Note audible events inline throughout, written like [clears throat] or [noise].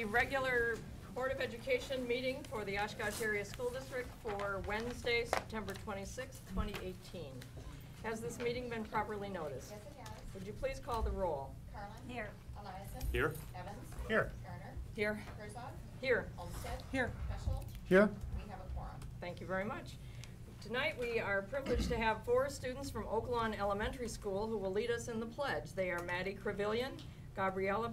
the regular Board of Education meeting for the Oshkosh Area School District for Wednesday, September twenty-sixth, twenty eighteen. Has this meeting been properly noticed? Yes, it has. Would you please call the roll? Carlin. Here. Eliason. Here. Evans. Here. Garner. Here. Herzog. Here. Olmsted. Here. Peschel. Here. We have a quorum. Thank you very much. Tonight, we are privileged to have four students from Oaklawn Elementary School who will lead us in the pledge. They are Maddie Crevillion, Gabriela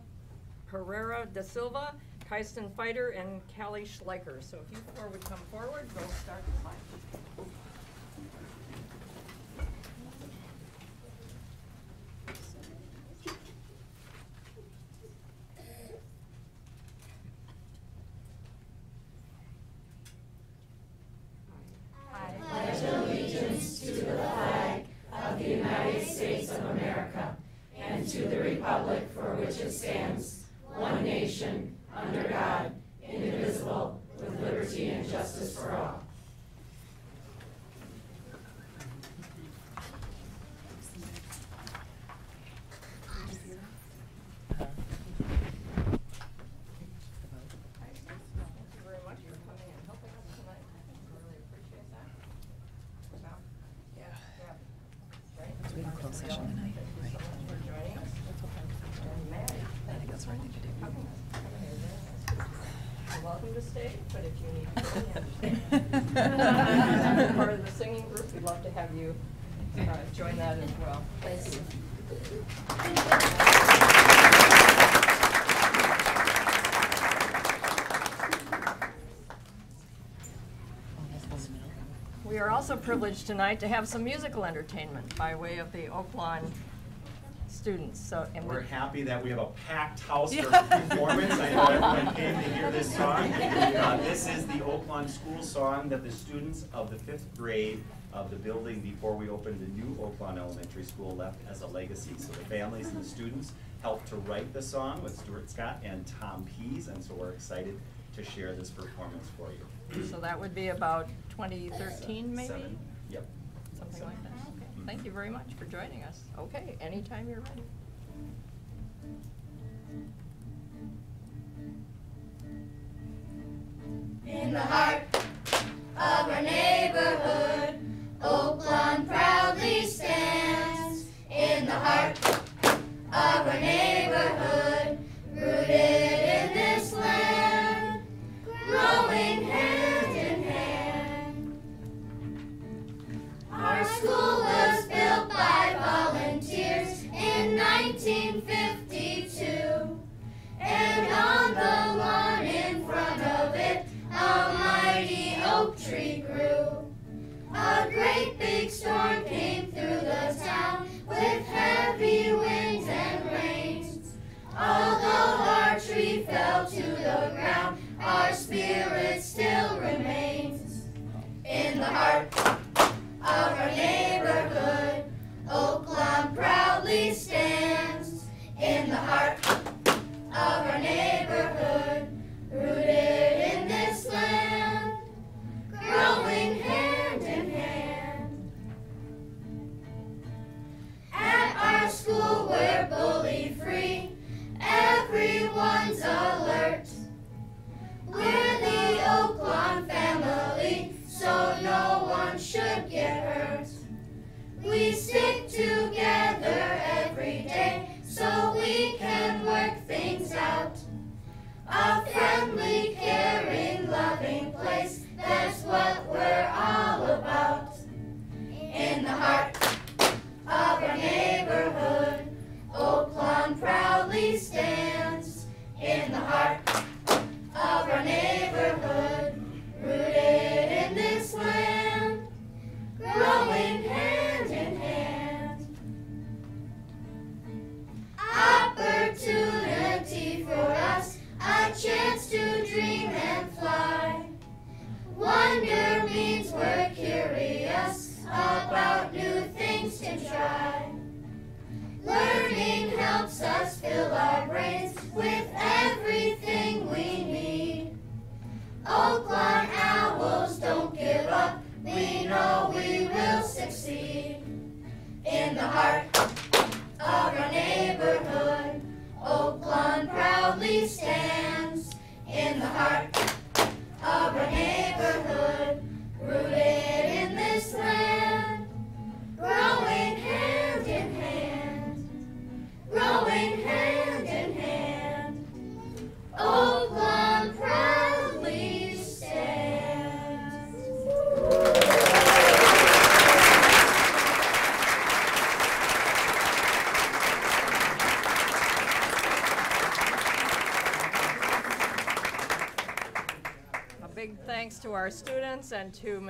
Pereira da Silva, Kysten Fighter, and Callie Schleicher. So if you four would come forward, we'll start the pledge. Thank you very much for coming and helping us tonight. I really appreciate that. Now, yeah, yeah. Right? we have a closed session tonight, Thank you so much for joining us. And Maddie, I think that's the right thing to do. You're welcome to but if you need [laughs] to go, you understand. As Part of the singing group, we'd love to have you uh, join that as well. Thank you. We are also privileged tonight to have some musical entertainment by way of the Oaklawn students, so. and we- We're happy that we have a packed house for performance. I know [laughs] everyone came to hear this song. Uh, This is the Oaklawn School song that the students of the fifth grade of the building before we opened the new Oaklawn Elementary School left as a legacy. So the families and the students helped to write the song with Stuart Stotts and Tom Pease, and so we're excited to share this performance for you. So that would be about 2013, maybe? Seven, Yep. Something like that. Thank you very much for joining us. Okay, anytime you're ready. In the heart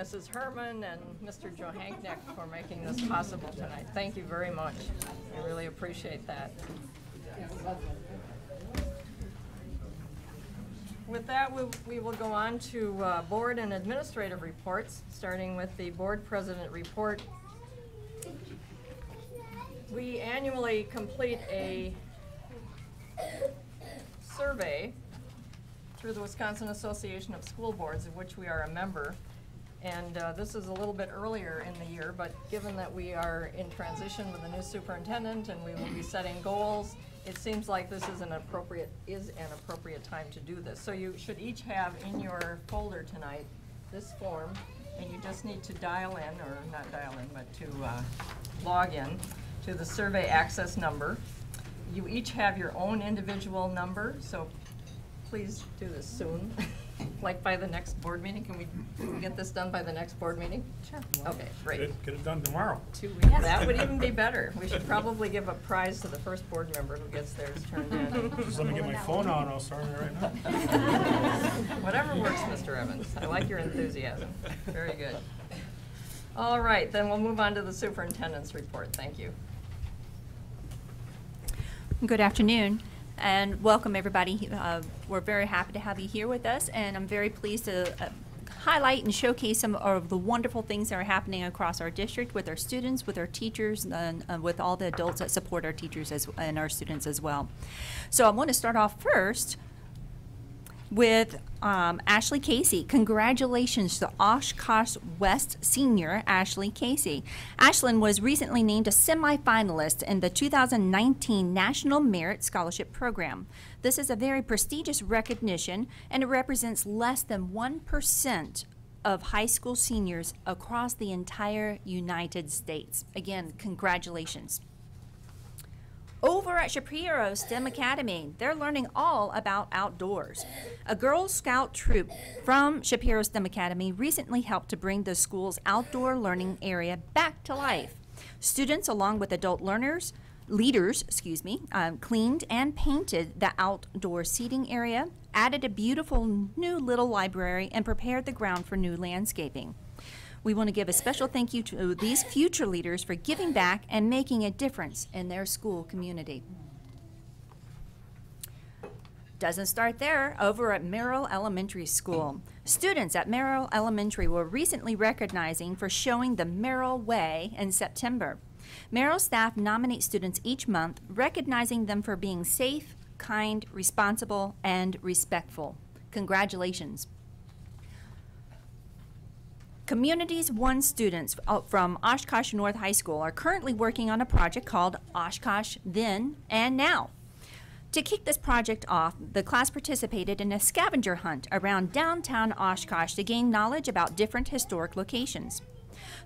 Mrs. Herman and Mr. Johanknecht for making this possible tonight. Thank you very much. I really appreciate that. With that, we we will go on to uh, board and administrative reports, starting with the board president report. We annually complete a survey through the Wisconsin Association of School Boards, of which we are a member. And uh, this is a little bit earlier in the year, but given that we are in transition with a new superintendent and we will be setting goals, it seems like this is an appropriate, is an appropriate time to do this. So you should each have in your folder tonight this form, and you just need to dial in, or not dial in, but to uh, log in to the survey access number. You each have your own individual number, so please do this soon, [laughs] like by the next board meeting. Can we, can we get this done by the next board meeting? Sure. Okay, Get great. it, get it done tomorrow. Two weeks. That would [laughs] even be better. We should probably give a prize to the first board member who gets theirs turned in. [laughs] Just let me get my phone out, and I'll start it right now. Whatever works, Mr. Evans. I like your enthusiasm. Very good. All right, then we'll move on to the superintendent's report. Thank you. Good afternoon and welcome everybody. Uh, We're very happy to have you here with us and I'm very pleased to uh, highlight and showcase some of the wonderful things that are happening across our district with our students, with our teachers, and uh, with all the adults that support our teachers as, and our students as well. So I want to start off first with um, Ashley Casey. Congratulations to Oshkosh West senior Ashley Casey. Ashlyn was recently named a semifinalist in the 2019 National Merit Scholarship Program. This is a very prestigious recognition and it represents less than 1% of high school seniors across the entire United States. Again, congratulations. Over at Shapiro STEM Academy, they're learning all about outdoors. A Girl Scout troop from Shapiro STEM Academy recently helped to bring the school's outdoor learning area back to life. Students, along with adult learners, leaders, excuse me, um, cleaned and painted the outdoor seating area, added a beautiful new little library, and prepared the ground for new landscaping. We want to give a special thank you to these future leaders for giving back and making a difference in their school community. Doesn't start there. Over at Merrill Elementary School, students at Merrill Elementary were recently recognizing for showing the Merrill Way in September. Merrill staff nominate students each month, recognizing them for being safe, kind, responsible, and respectful. Congratulations. Communities One students uh, from Oshkosh North High School are currently working on a project called Oshkosh Then and Now. To kick this project off, the class participated in a scavenger hunt around downtown Oshkosh to gain knowledge about different historic locations.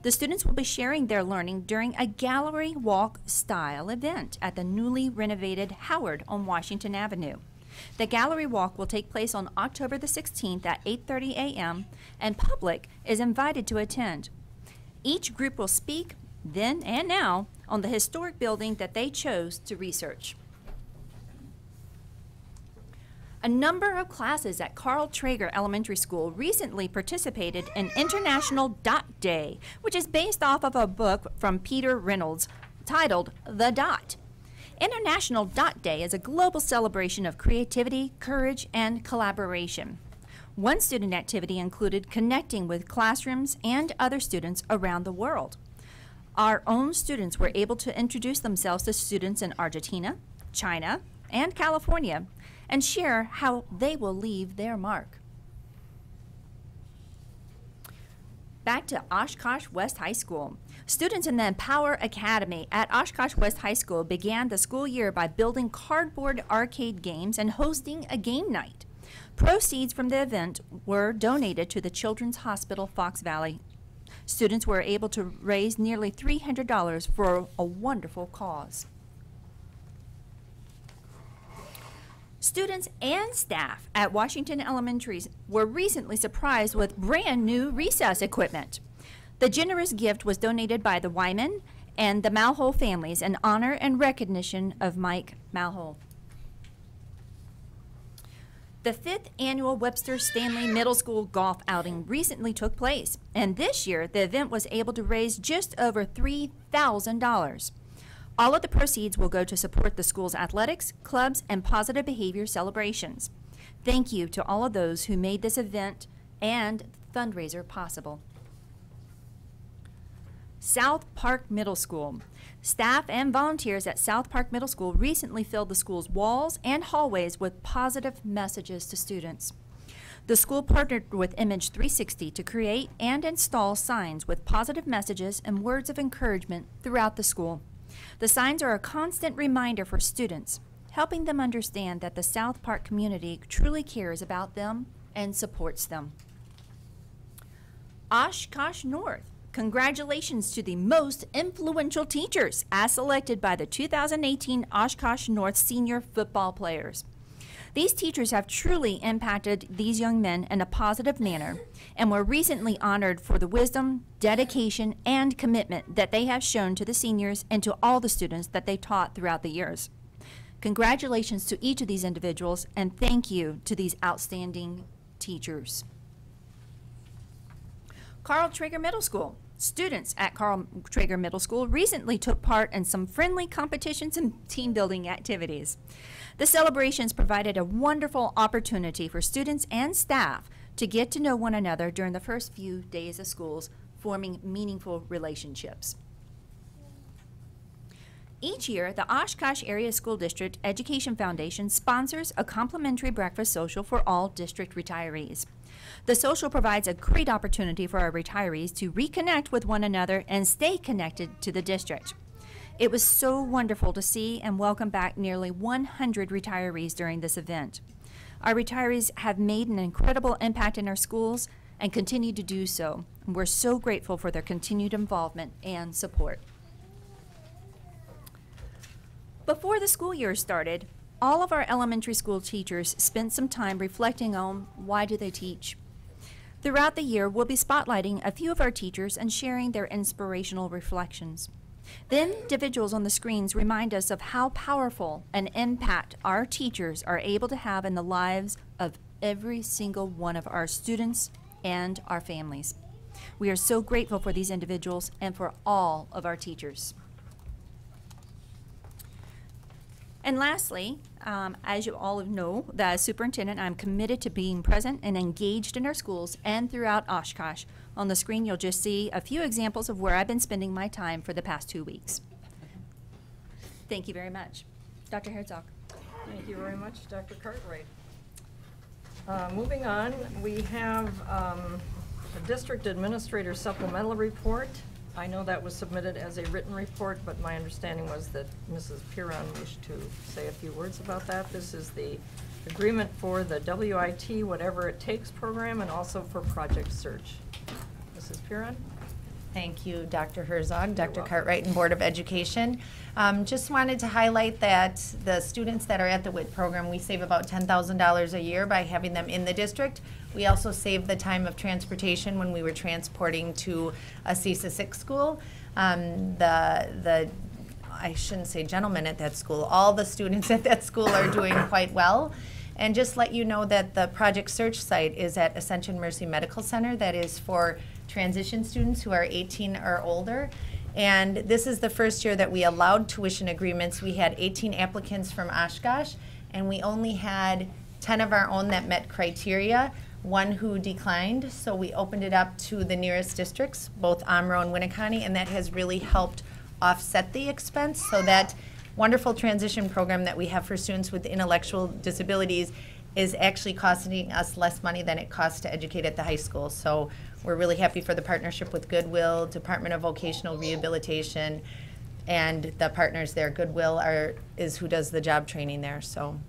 The students will be sharing their learning during a gallery walk style event at the newly renovated Howard on Washington Avenue. The gallery walk will take place on October the 16th at 8:30 a.m. and public is invited to attend. Each group will speak then and now on the historic building that they chose to research. A number of classes at Carl Traeger Elementary School recently participated in International Dot Day, which is based off of a book from Peter Reynolds titled The Dot. International Dot Day is a global celebration of creativity, courage, and collaboration. One student activity included connecting with classrooms and other students around the world. Our own students were able to introduce themselves to students in Argentina, China, and California and share how they will leave their mark. Back to Oshkosh West High School. Students in the Empower Academy at Oshkosh West High School began the school year by building cardboard arcade games and hosting a game night. Proceeds from the event were donated to the Children's Hospital Fox Valley. Students were able to raise nearly $300 for a wonderful cause. Students and staff at Washington Elementary were recently surprised with brand new recess equipment. The generous gift was donated by the Wyman and the Malhole families in honor and recognition of Mike Malhole. The fifth annual Webster Stanley Middle School golf outing recently took place, and this year the event was able to raise just over $3,000. All of the proceeds will go to support the school's athletics, clubs, and positive behavior celebrations. Thank you to all of those who made this event and fundraiser possible. South Park Middle School. Staff and volunteers at South Park Middle School recently filled the school's walls and hallways with positive messages to students. The school partnered with Image 360 to create and install signs with positive messages and words of encouragement throughout the school. The signs are a constant reminder for students, helping them understand that the South Park community truly cares about them and supports them. Oshkosh North. Congratulations to the most influential teachers as selected by the 2018 Oshkosh North senior football players. These teachers have truly impacted these young men in a positive manner and were recently honored for the wisdom, dedication, and commitment that they have shown to the seniors and to all the students that they taught throughout the years. Congratulations to each of these individuals and thank you to these outstanding teachers. Carl Traeger Middle School. Students at Carl Traeger Middle School recently took part in some friendly competitions and team building activities. The celebrations provided a wonderful opportunity for students and staff to get to know one another during the first few days of schools, forming meaningful relationships. Each year, the Oshkosh Area School District Education Foundation sponsors a complimentary breakfast social for all district retirees. The social provides a great opportunity for our retirees to reconnect with one another and stay connected to the district. It was so wonderful to see and welcome back nearly 100 retirees during this event. Our retirees have made an incredible impact in our schools and continue to do so. We're so grateful for their continued involvement and support. Before the school year started, all of our elementary school teachers spent some time reflecting on why do they teach. Throughout the year, we'll be spotlighting a few of our teachers and sharing their inspirational reflections. The individuals on the screens remind us of how powerful an impact our teachers are able to have in the lives of every single one of our students and our families. We are so grateful for these individuals and for all of our teachers. And lastly, um, as you all know, the superintendent, I'm committed to being present and engaged in our schools and throughout Oshkosh. On the screen, you'll just see a few examples of where I've been spending my time for the past two weeks. Thank you very much. Dr. Herzog. Thank you very much, Dr. Cartwright. Uh, Moving on, we have um, the district administrator supplemental report. I know that was submitted as a written report, but my understanding was that Mrs. Piron wished to say a few words about that. This is the agreement for the WIT Whatever It Takes program and also for Project Search. Mrs. Piron? Thank you, Dr. Herzog, Dr. Cartwright, and Board of Education. Um, Just wanted to highlight that the students that are at the WIT program, we save about $10,000 a year by having them in the district. We also saved the time of transportation when we were transporting to a CESA 6 school. Um, The, the I shouldn't say gentlemen at that school, all the students [laughs] at that school are doing quite well. And just let you know that the Project Search site is at Ascension Mercy Medical Center. That is for transition students who are 18 or older. And this is the first year that we allowed tuition agreements. We had 18 applicants from Oshkosh, and we only had 10 of our own that met criteria, one who declined. So we opened it up to the nearest districts, both Omro and Winneconne, and that has really helped offset the expense so that wonderful transition program that we have for students with intellectual disabilities is actually costing us less money than it costs to educate at the high school. So we're really happy for the partnership with Goodwill, Department of Vocational Rehabilitation, and the partners there. Goodwill are, is who does the job training there, so.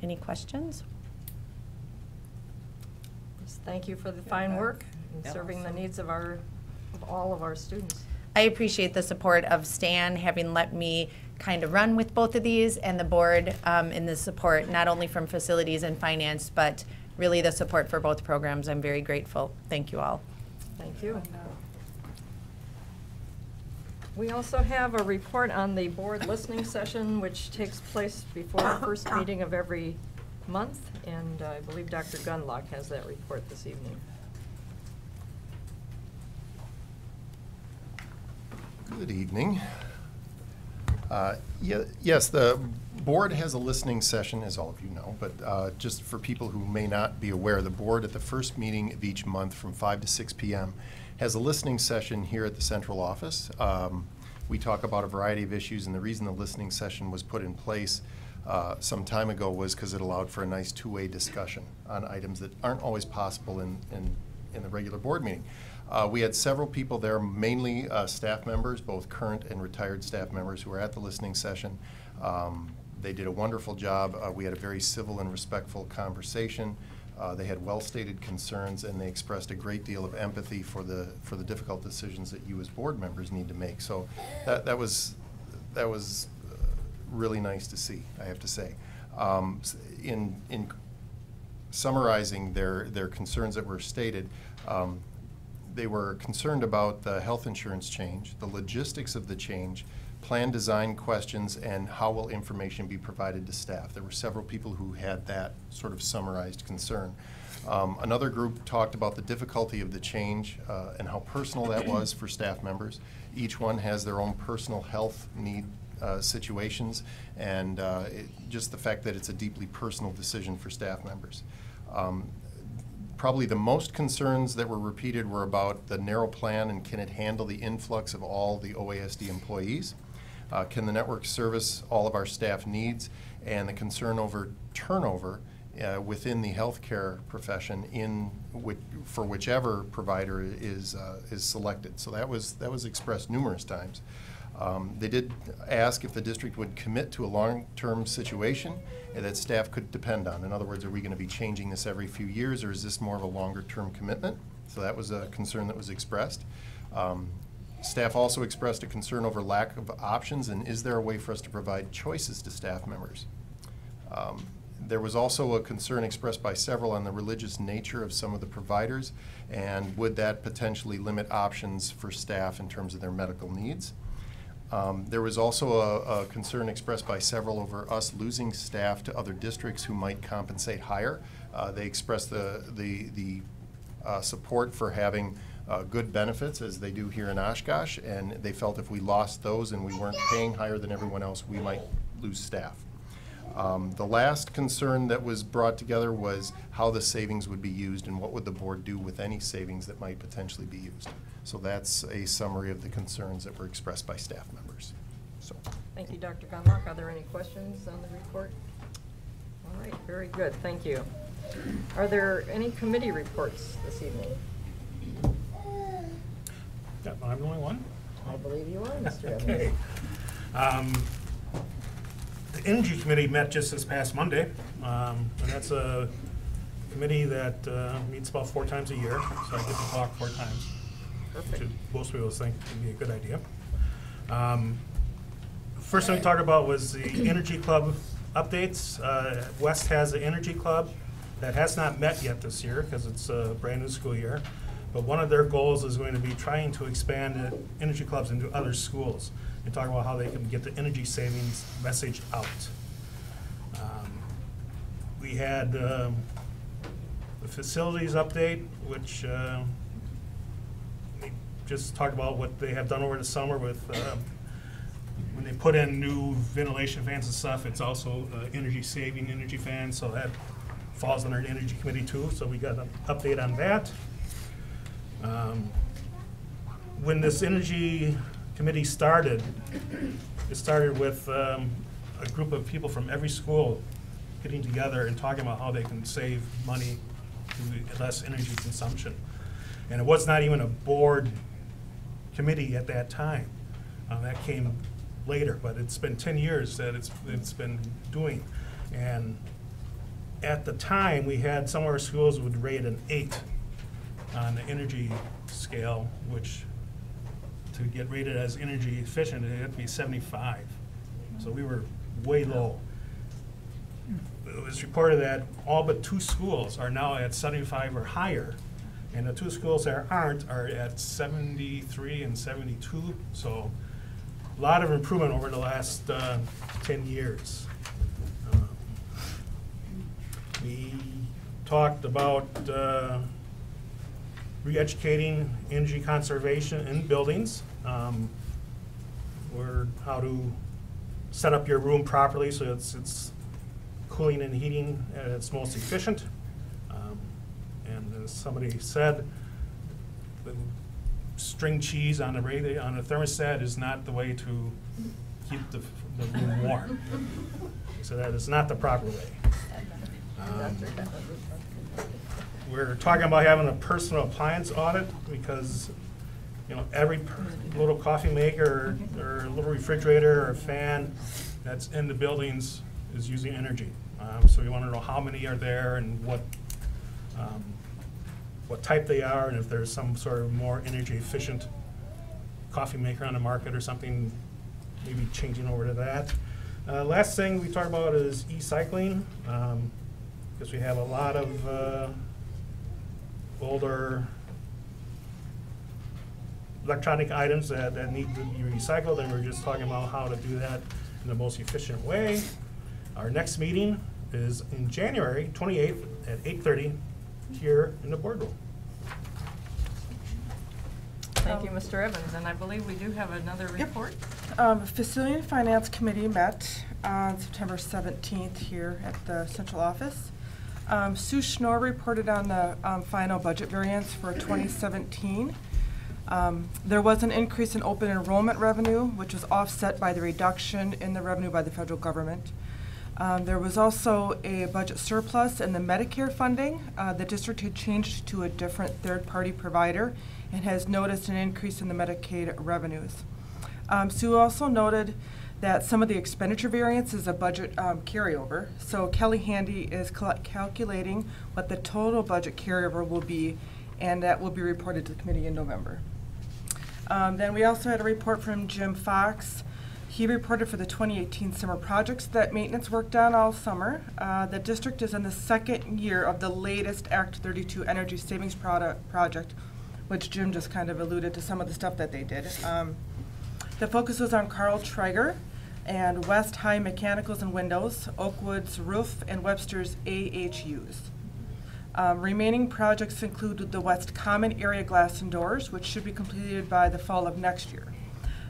Any questions? Thank you for the fine work in serving the needs of our, of all of our students. I appreciate the support of Stan having let me kind of run with both of these and the board um, in the support, not only from facilities and finance, but really the support for both programs. I'm very grateful. Thank you all. Thank you. We also have a report on the board listening session, which takes place before the first meeting of every month, and I believe Dr. Gunlock has that report this evening. Good evening. Uh, ye- Yes, the board has a listening session, as all of you know, but uh, just for people who may not be aware, the board at the first meeting of each month from 5 to 6 p.m. has a listening session here at the central office. Um, We talk about a variety of issues, and the reason the listening session was put in place uh, some time ago was because it allowed for a nice two-way discussion on items that aren't always possible in, in, in the regular board meeting. Uh, we had several people there, mainly uh, staff members, both current and retired staff members, who were at the listening session. Um, they did a wonderful job. Uh, we had a very civil and respectful conversation. Uh, they had well-stated concerns, and they expressed a great deal of empathy for the for the difficult decisions that you as board members need to make. So that that was that was really nice to see. I have to say. Um, in in summarizing their, their concerns that were stated, um, they were concerned about the health insurance change, the logistics of the change, plan design questions, and how will information be provided to staff. There were several people who had that sort of summarized concern. Um, Another group talked about the difficulty of the change uh, and how personal that was for staff members. Each one has their own personal health need uh, situations, and uh, it- just the fact that it's a deeply personal decision for staff members. Um, Probably the most concerns that were repeated were about the narrow plan and can it handle the influx of all the OASD employees? Uh, Can the network service all of our staff needs? And the concern over turnover uh, within the healthcare profession in, which- for whichever provider is, uh, is selected. So that was, that was expressed numerous times. Um, They did ask if the district would commit to a long-term situation that staff could depend on. In other words, are we going to be changing this every few years, or is this more of a longer-term commitment? So that was a concern that was expressed. Um, Staff also expressed a concern over lack of options, and is there a way for us to provide choices to staff members? Um, There was also a concern expressed by several on the religious nature of some of the providers, and would that potentially limit options for staff in terms of their medical needs? Um, There was also a, a concern expressed by several over us losing staff to other districts who might compensate higher. Uh, They expressed the, the, the uh, support for having uh, good benefits, as they do here in Oshkosh, and they felt if we lost those and we weren't paying higher than everyone else, we might lose staff. Um, The last concern that was brought together was how the savings would be used and what would the board do with any savings that might potentially be used. So that's a summary of the concerns that were expressed by staff members. So, Thank you, Dr. Gunlock. Are there any questions on the report? All right, very good, thank you. Are there any committee reports this evening? Yeah, I'm the only one? I believe you are, Mr. [laughs] Evans. Okay. Um, The Energy Committee met just this past Monday, um, and that's a committee that uh, meets about four times a year, so I get to talk four times, which Perfect. is- most people think would be a good idea. Um, First thing we talked about was the Energy Club updates. Uh, West has an Energy Club that has not met yet this year because it's a brand-new school year. But one of their goals is going to be trying to expand energy clubs into other schools and talk about how they can get the energy savings message out. Um, We had um, the facilities update, which we just talked about what they have done over the summer with, um, when they put in new ventilation fans and stuff, it's also uh, energy saving energy fans, so that falls under the energy committee too, so we got an update on that. Um, When this energy committee started, it started with um, a group of people from every school getting together and talking about how they can save money through less energy consumption. And it was not even a board committee at that time. Uh, That came later, but it's been ten years that it's, it's been doing. And at the time, we had some of our schools would rate an eight on the energy scale, which to get rated as energy efficient, it had to be seventy-five. So we were way low. It was reported that all but two schools are now at seventy-five or higher. And the two schools that aren't are at seventy-three and seventy-two, so a lot of improvement over the last uh, ten years. Um, We talked about uh, re-educating energy conservation in buildings, um, or how to set up your room properly so it's, it's cooling and heating at its most efficient. And as somebody said, the string cheese on a on a thermostat is not the way to keep the, the room warm. So that is not the proper way. Um, We're talking about having a personal appliance audit because, you know, every little coffee maker or or little refrigerator or fan that's in the buildings is using energy. Um, So we want to know how many are there and what, um, what type they are, and if there's some sort of more energy efficient coffee maker on the market or something, maybe changing over to that. Uh, Last thing we talk about is e-cycling, because we have a lot of uh, older electronic items that, that need to be recycled, and we're just talking about how to do that in the most efficient way. Our next meeting is in January twenty-eighth at eight-thirty here in the boardroom. Thank you, Mr. Evans, and I believe we do have another report. Um, Facility and Finance Committee met on September 17th here at the central office. Um, Sue Schnorr reported on the um, final budget variance for 2017. Um, There was an increase in open enrollment revenue, which was offset by the reduction in the revenue by the federal government. Um, There was also a budget surplus in the Medicare funding. Uh, The district had changed to a different third-party provider and has noticed an increase in the Medicaid revenues. Um, Sue also noted that some of the expenditure variance is a budget um, carryover. So Kelly Handy is cal- calculating what the total budget carryover will be, and that will be reported to the committee in November. Um, Then we also had a report from Jim Fox. He reported for the 2018 summer projects that maintenance worked on all summer. Uh, The district is in the second year of the latest Act 32 energy savings product, project, which Jim just kind of alluded to some of the stuff that they did. Um, The focus was on Carl Traeger and West High Mechanicals and Windows, Oakwood's Roof, and Webster's AHUs. Um, Remaining projects include the West Common Area Glass and Doors, which should be completed by the fall of next year.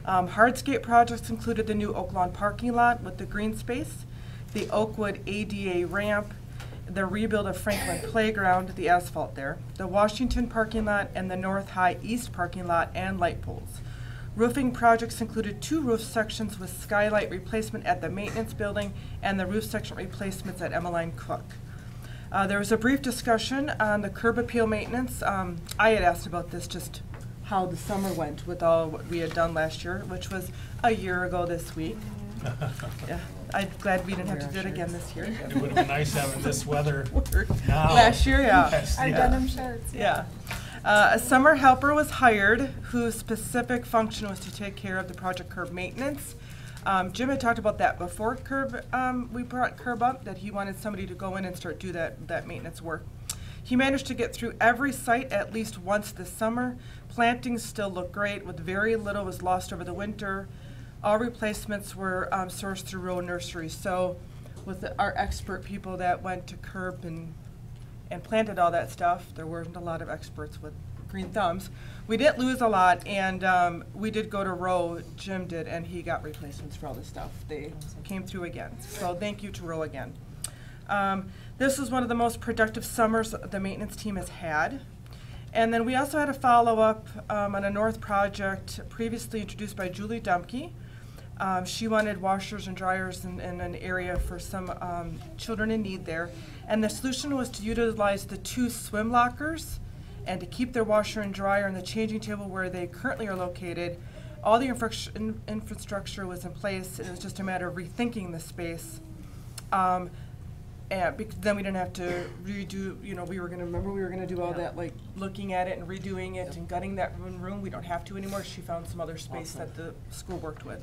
Um, Hardscape projects included the new Oak Lawn parking lot with the green space, the Oakwood ADA ramp, the rebuild of Franklin Playground, the asphalt there, the Washington parking lot, and the North High East parking lot and light poles. Roofing projects included two roof sections with skylight replacement at the maintenance building and the roof section replacements at Emmeline Cook. Uh, There was a brief discussion on the curb appeal maintenance. Um, I had asked about this, just how the summer went with all what we had done last year, which was a year ago this week. [laughs] Yeah, I'm glad we didn't have to do it again this year. It would have been nice having this weather [laughs] now. Last year, yeah. [laughs] Yes, Our yeah. denim shirts. Yeah. Uh, a summer helper was hired whose specific function was to take care of the project curb maintenance. Um, Jim had talked about that before curb, um, we brought curb up, that he wanted somebody to go in and start do that, that maintenance work. He managed to get through every site at least once this summer. Plantings still look great, with very little was lost over the winter. All replacements were um, sourced through Row Nursery. So, with the- our expert people that went to curb and and planted all that stuff, there weren't a lot of experts with green thumbs. We didn't lose a lot, and um, we did go to Row. Jim did, and he got replacements for all this stuff. They came through again. So thank you to Row again. Um, this was one of the most productive summers the maintenance team has had. And then we also had a follow-up um, on a North project previously introduced by Julie Dumke. Um, she wanted washers and dryers in, in an area for some um, children in need there. And the solution was to utilize the two swim lockers and to keep their washer and dryer and the changing table where they currently are located. All the infrastructure, infrastructure was in place. And it was just a matter of rethinking the space. Um, and bec- then we didn't have to redo, you know, we were gonna, remember, we were gonna do all Yeah. that, like, looking at it and redoing it and gutting that one room. We don't have to anymore. She found some other space that the school worked with.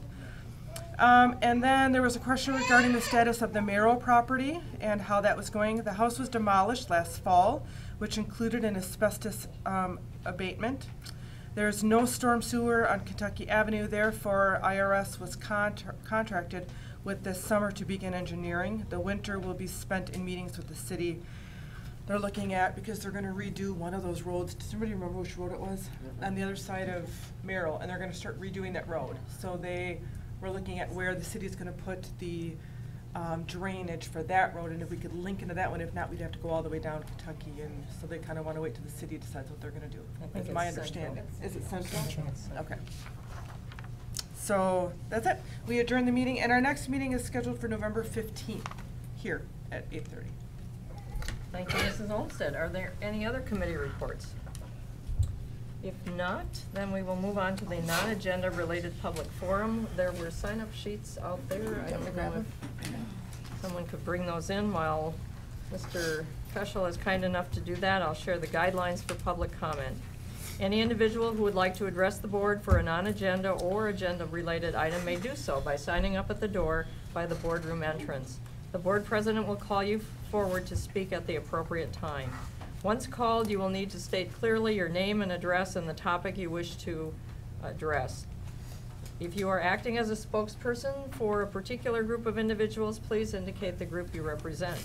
Um, and then there was a question regarding the status of the Merrill property and how that was going. The house was demolished last fall, which included an asbestos, um, abatement. There's no storm sewer on Kentucky Avenue, therefore IRS was contra- contracted with this summer to begin engineering. The winter will be spent in meetings with the city. They're looking at, because they're gonna redo one of those roads, does anybody remember which road it was? On the other side of Merrill, and they're gonna start redoing that road. So they were looking at where the city's gonna put the um, drainage for that road, and if we could link into that one, if not, we'd have to go all the way down to Kentucky, and so they kinda wanna wait till the city decides what they're gonna do. I think That's it's my central. understanding. Is it central? central? Okay. So, that's it. We adjourn the meeting, and our next meeting is scheduled for November fifteenth, here at eight thirty. Thank you, Mrs. Olmsted. Are there any other committee reports? If not, then we will move on to the non-agenda related public forum. There were sign-up sheets out there. I don't know if someone could bring those in while Mr. Peschel is kind enough to do that. I'll share the guidelines for public comment. Any individual who would like to address the board for a non-agenda or agenda-related item may do so by signing up at the door by the boardroom entrance. The board president will call you forward to speak at the appropriate time. Once called, you will need to state clearly your name and address and the topic you wish to address. If you are acting as a spokesperson for a particular group of individuals, please indicate the group you represent.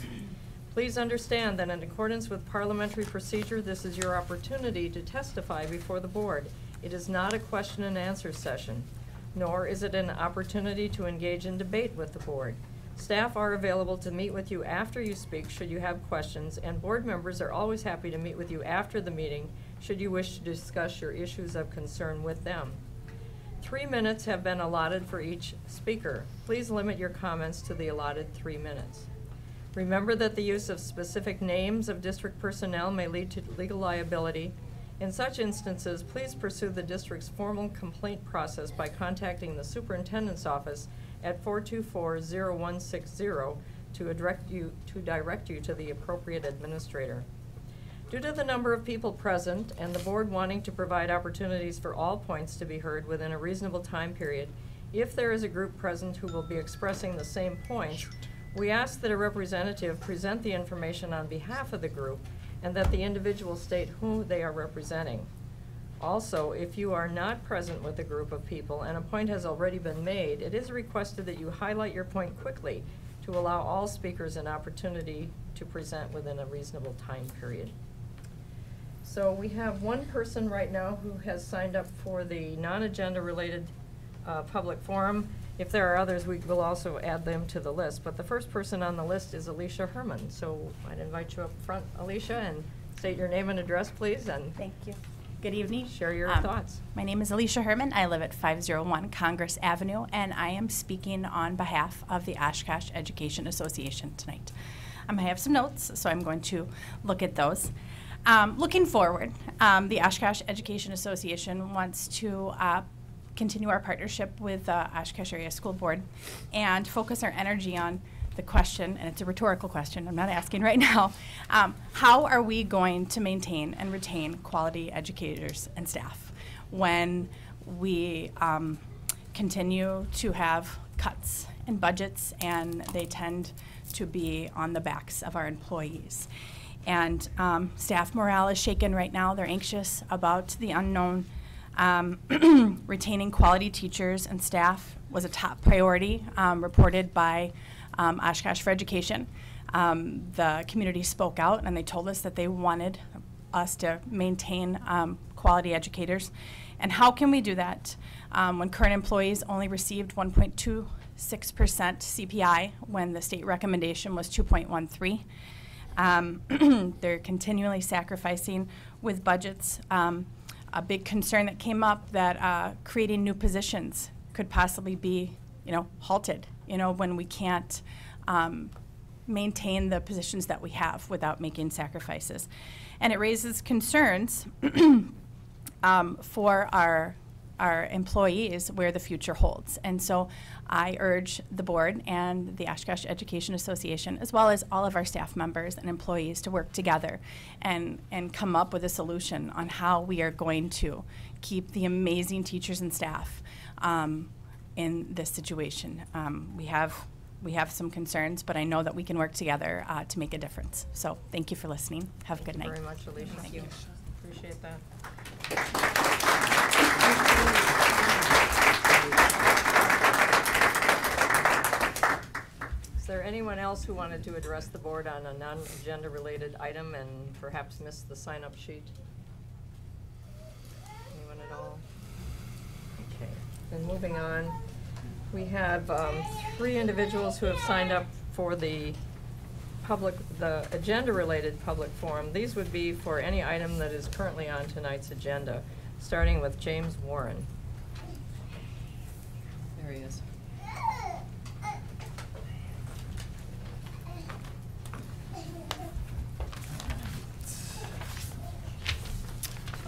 Please understand that in accordance with parliamentary procedure, this is your opportunity to testify before the board. It is not a question and answer session, nor is it an opportunity to engage in debate with the board. Staff are available to meet with you after you speak should you have questions, and board members are always happy to meet with you after the meeting should you wish to discuss your issues of concern with them. Three minutes have been allotted for each speaker. Please limit your comments to the allotted three minutes. Remember that the use of specific names of district personnel may lead to legal liability. In such instances, please pursue the district's formal complaint process by contacting the superintendent's office at 424-0160 to direct you, to direct you to the appropriate administrator. Due to the number of people present and the board wanting to provide opportunities for all points to be heard within a reasonable time period, if there is a group present who will be expressing the same points, we ask that a representative present the information on behalf of the group and that the individual state who they are representing. Also, if you are not present with a group of people and a point has already been made, it is requested that you highlight your point quickly to allow all speakers an opportunity to present within a reasonable time period. So we have one person right now who has signed up for the non-agenda related uh, public forum. If there are others, we will also add them to the list. But the first person on the list is Alicia Herman. So I'd invite you up front, Alicia, and state your name and address, please, and Thank you. Good evening. share your Um, thoughts. My name is Alicia Herman. I live at 501 Congress Avenue, and I am speaking on behalf of the Oshkosh Education Association tonight. Um, I have some notes, so I'm going to look at those. Um, looking forward, um, the Oshkosh Education Association wants to uh, continue our partnership with uh, Oshkosh Area School Board and focus our energy on the question, and it's a rhetorical question, I'm not asking right [laughs] now, um, how are we going to maintain and retain quality educators and staff when we um, continue to have cuts in budgets and they tend to be on the backs of our employees? And um, staff morale is shaken right now. They're anxious about the unknown. Um, [clears throat] retaining quality teachers and staff was a top priority um, reported by um, Oshkosh for Education. Um, the community spoke out and they told us that they wanted us to maintain um, quality educators. And how can we do that um, when current employees only received 1.26% CPI when the state recommendation was 2.13? Um, [clears throat] they're continually sacrificing with budgets. Um, a big concern that came up that uh, creating new positions could possibly be, you know, halted. You know, when we can't um, maintain the positions that we have without making sacrifices, and it raises concerns [clears throat] um, for our our employees where the future holds. And so I urge the board and the Oshkosh Education Association, as well as all of our staff members and employees, to work together and, and come up with a solution on how we are going to keep the amazing teachers and staff um, in this situation. Um, we have we have some concerns, but I know that we can work together uh, to make a difference. So thank you for listening. Have a good night. Thank you very much, Alicia. Thank you. Appreciate that. There anyone else who wanted to address the board on a non-agenda related item and perhaps missed the sign-up sheet? Anyone at all? Okay, then moving on, we have um, three individuals who have signed up for the public, the agenda-related public forum. These would be for any item that is currently on tonight's agenda, starting with James Warren. There he is.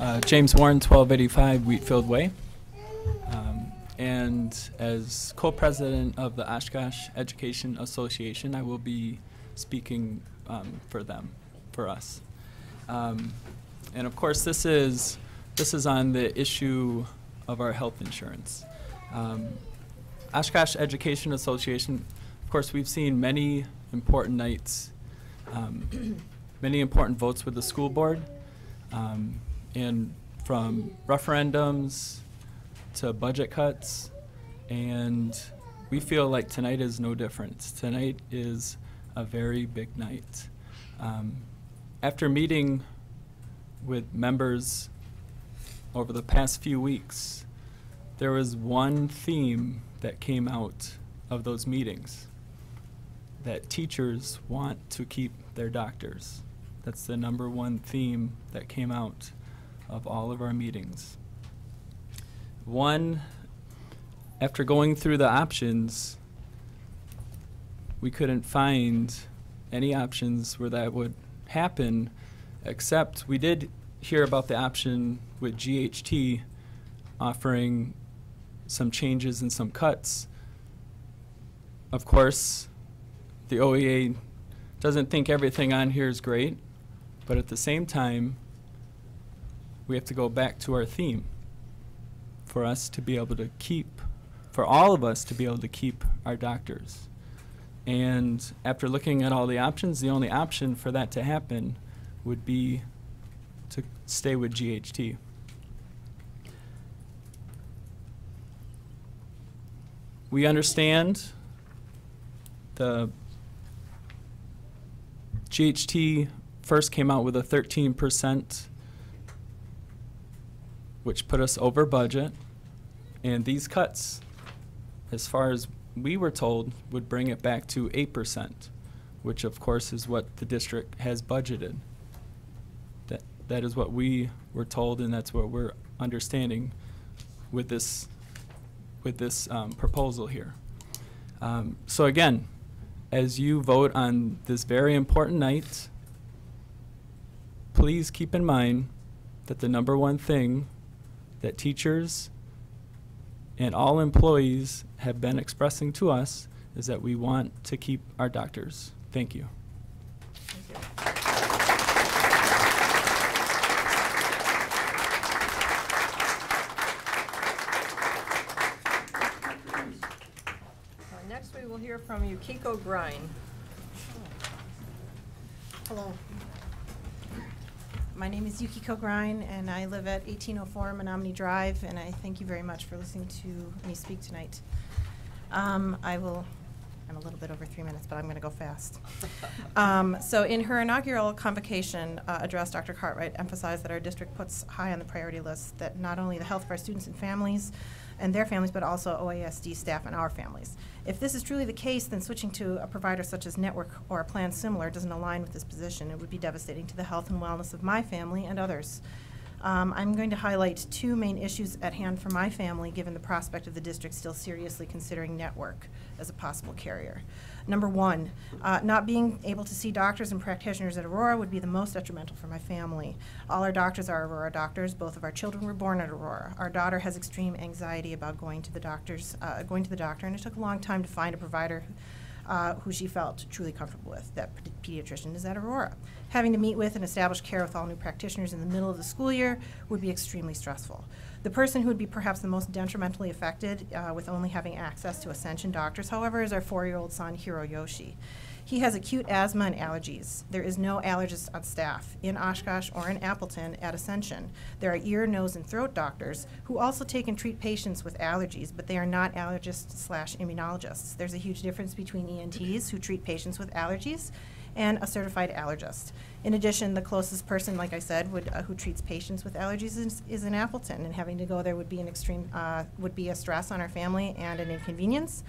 Uh, James Warren, 1285 Wheatfield Way. Um, and as co president of the Oshkosh Education Association, I will be speaking um, for them, for us. Um, and of course, this is, this is on the issue of our health insurance. Um, Oshkosh Education Association, of course, we've seen many important nights, um, [coughs] many important votes with the school board. Um, and from referendums to budget cuts, and we feel like tonight is no different. Tonight is a very big night. Um, after meeting with members over the past few weeks, there was one theme that came out of those meetings that teachers want to keep their doctors. That's the number one theme that came out of all of our meetings. One, after going through the options, we couldn't find any options where that would happen, except we did hear about the option with GHT offering some changes and some cuts. Of course, the OEA doesn't think everything on here is great, but at the same time, we have to go back to our theme for us to be able to keep, for all of us to be able to keep our doctors. And after looking at all the options, the only option for that to happen would be to stay with GHT. We understand the GHT first came out with a 13%, which put us over budget. And these cuts, as far as we were told, would bring it back to 8%, which of course is what the district has budgeted. That, that is what we were told, and that's what we're understanding with this, with this um, proposal here. Um, so again, as you vote on this very important night, please keep in mind that the number one thing that teachers and all employees have been expressing to us is that we want to keep our doctors. Thank you. Uh, Next, we will hear from Yukiko Grine. Hello. My name is Yukiko Grine, and I live at 1804 Menominee Drive, and I thank you very much for listening to me speak tonight. Um, I will, I'm a little bit over three minutes, but I'm going to go fast. [laughs] Um, So in her inaugural convocation uh, address, Dr. Cartwright emphasized that our district puts high on the priority list that not only the health of our students and families and their families, but also OASD staff and our families. If this is truly the case, then switching to a provider such as Network or a plan similar doesn't align with this position. It would be devastating to the health and wellness of my family and others. Um, I'm going to highlight two main issues at hand for my family, given the prospect of the district still seriously considering network as a possible carrier. Number one, uh, not being able to see doctors and practitioners at Aurora would be the most detrimental for my family. All our doctors are Aurora doctors. Both of our children were born at Aurora. Our daughter has extreme anxiety about going to the doctors, uh, going to the doctor, and it took a long time to find a provider uh, who she felt truly comfortable with. That pediatrician is at Aurora. Having to meet with and establish care with all new practitioners in the middle of the school year would be extremely stressful. The person who would be perhaps the most detrimentally affected uh, with only having access to Ascension doctors, however, is our four-year-old son, Hiroyoshi. He has acute asthma and allergies. There is no allergist on staff in Oshkosh or in Appleton at Ascension. There are ear, nose, and throat doctors who also take and treat patients with allergies, but they are not allergists slash immunologists. There's a huge difference between ENTs who treat patients with allergies and a certified allergist. In addition, the closest person, like I said, would, uh, who treats patients with allergies is, is in Appleton, and having to go there would be an extreme, uh, would be a stress on our family and an inconvenience.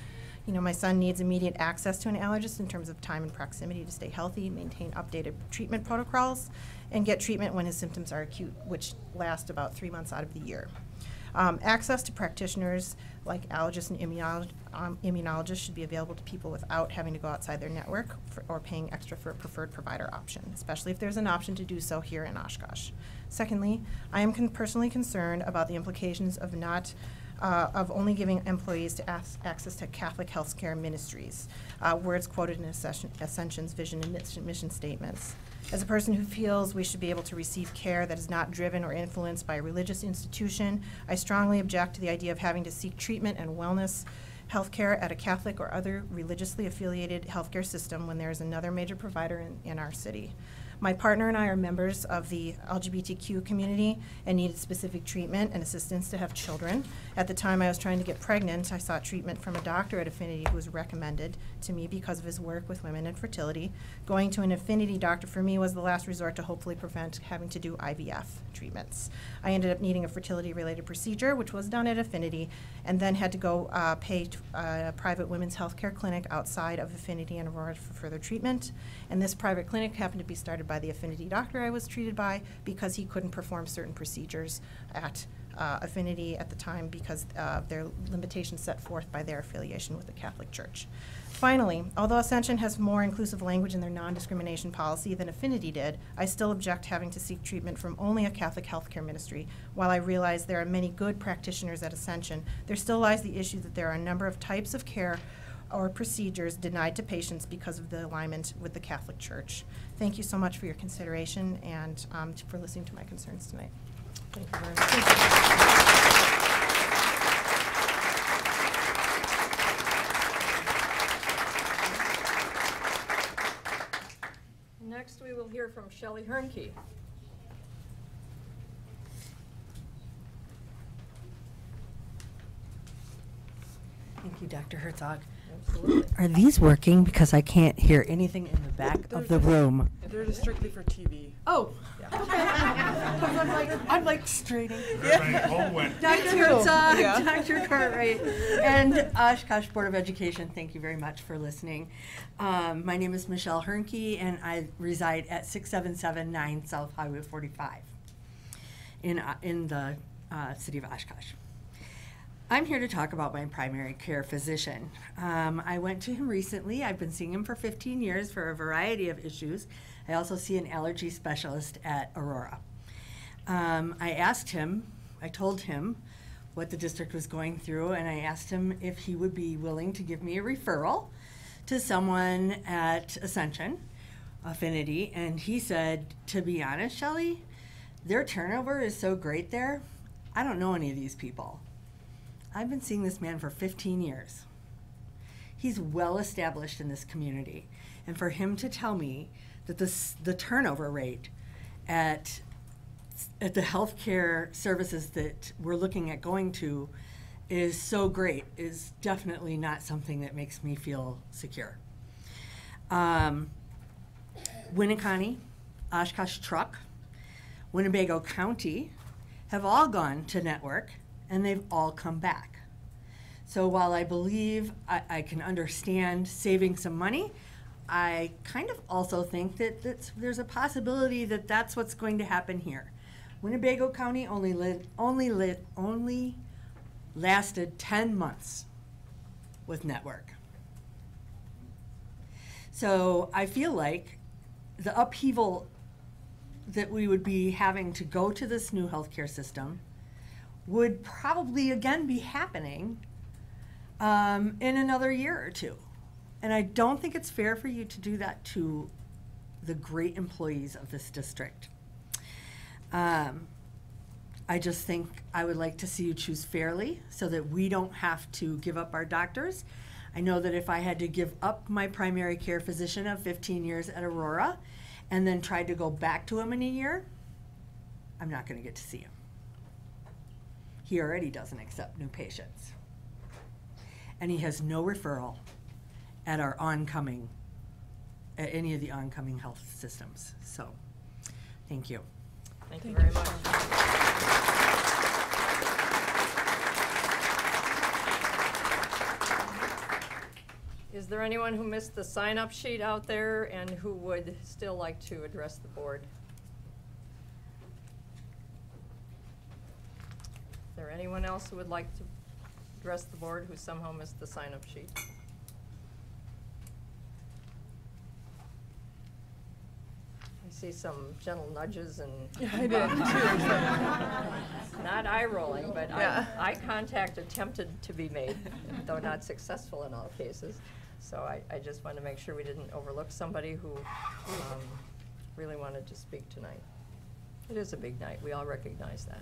You know, my son needs immediate access to an allergist in terms of time and proximity to stay healthy, maintain updated treatment protocols, and get treatment when his symptoms are acute, which last about three months out of the year. Um, access to practitioners like allergists and um, immunologists should be available to people without having to go outside their network for, or paying extra for a preferred provider option, especially if there's an option to do so here in Oshkosh. Secondly, I am con- personally concerned about the implications of not uh, of only giving employees to ac- access to Catholic healthcare ministries, uh, words quoted in Ascension- Ascension's vision and mission statements. As a person who feels we should be able to receive care that is not driven or influenced by a religious institution, I strongly object to the idea of having to seek treatment and wellness healthcare at a Catholic or other religiously affiliated healthcare system when there is another major provider in, in our city. My partner and I are members of the LGBTQ community and needed specific treatment and assistance to have children. At the time I was trying to get pregnant, I sought treatment from a doctor at Affinity who was recommended to me because of his work with women and fertility. Going to an Affinity doctor for me was the last resort to hopefully prevent having to do IVF treatments. I ended up needing a fertility-related procedure, which was done at Affinity, and then had to go uh, pay uh, a private women's health care clinic outside of Affinity and Aurora for further treatment. And this private clinic happened to be started by the Affinity doctor I was treated by because he couldn't perform certain procedures at uh, Affinity at the time because uh, their limitations set forth by their affiliation with the Catholic Church. Finally, although Ascension has more inclusive language in their non-discrimination policy than Affinity did, I still object having to seek treatment from only a Catholic healthcare ministry. While I realize there are many good practitioners at Ascension, there still lies the issue that there are a number of types of care or procedures denied to patients because of the alignment with the Catholic Church. Thank you so much for your consideration and um, for listening to my concerns tonight. Thank you very much. Next, we will hear from Shelley Hernke. Thank you, Dr. Herzog. Absolutely. Are these working? Because I can't hear anything in the back of the room. They're just strictly for TV. Oh. I'm like, I'm like straining. Everybody hold. [laughs] Dr. too. Herzog, Yeah. Dr. Cartwright, and Oshkosh Board of Education, thank you very much for listening. Um, my name is Michelle Hernke, and I reside at 6779 South Highway 45 in, uh, in the uh, city of Oshkosh. I'm here to talk about my primary care physician. Um, I went to him recently. I've been seeing him for 15 years for a variety of issues. I also see an allergy specialist at Aurora. Um, I asked him, I told him what the district was going through, and I asked him if he would be willing to give me a referral to someone at Ascension Affinity. And he said, to be honest, Shelley, their turnover is so great there. I don't know any of these people. I've been seeing this man for 15 years. He's well established in this community. And for him to tell me that the turnover rate at, at the healthcare services that we're looking at going to is so great is definitely not something that makes me feel secure. Um, Winneconne, Oshkosh Truck, Winnebago County have all gone to network and they've all come back. So while I believe I, I can understand saving some money, I kind of also think that there's a possibility that that's what's going to happen here. Winnebago County only only only lasted ten months with network. So I feel like the upheaval that we would be having to go to this new healthcare system would probably again be happening um, in another year or two. And I don't think it's fair for you to do that to the great employees of this district. Um, I just think I would like to see you choose fairly so that we don't have to give up our doctors. I know that if I had to give up my primary care physician of 15 years at Aurora and then tried to go back to him in a year, I'm not going to get to see him. He already doesn't accept new patients. And he has no referral at our oncoming, at any of the oncoming health systems. So, thank you. Thank you very much. Is there anyone who missed the sign-up sheet out there and who would still like to address the board? Is there anyone else who would like to address the board who somehow missed the sign-up sheet? See some gentle nudges and. [laughs] Yeah, I did, too. [laughs] Not eye rolling, but Yeah. eye, eye contact attempted to be made, though not successful in all cases. So I, I just wanted to make sure we didn't overlook somebody who, um, really wanted to speak tonight. It is a big night, we all recognize that.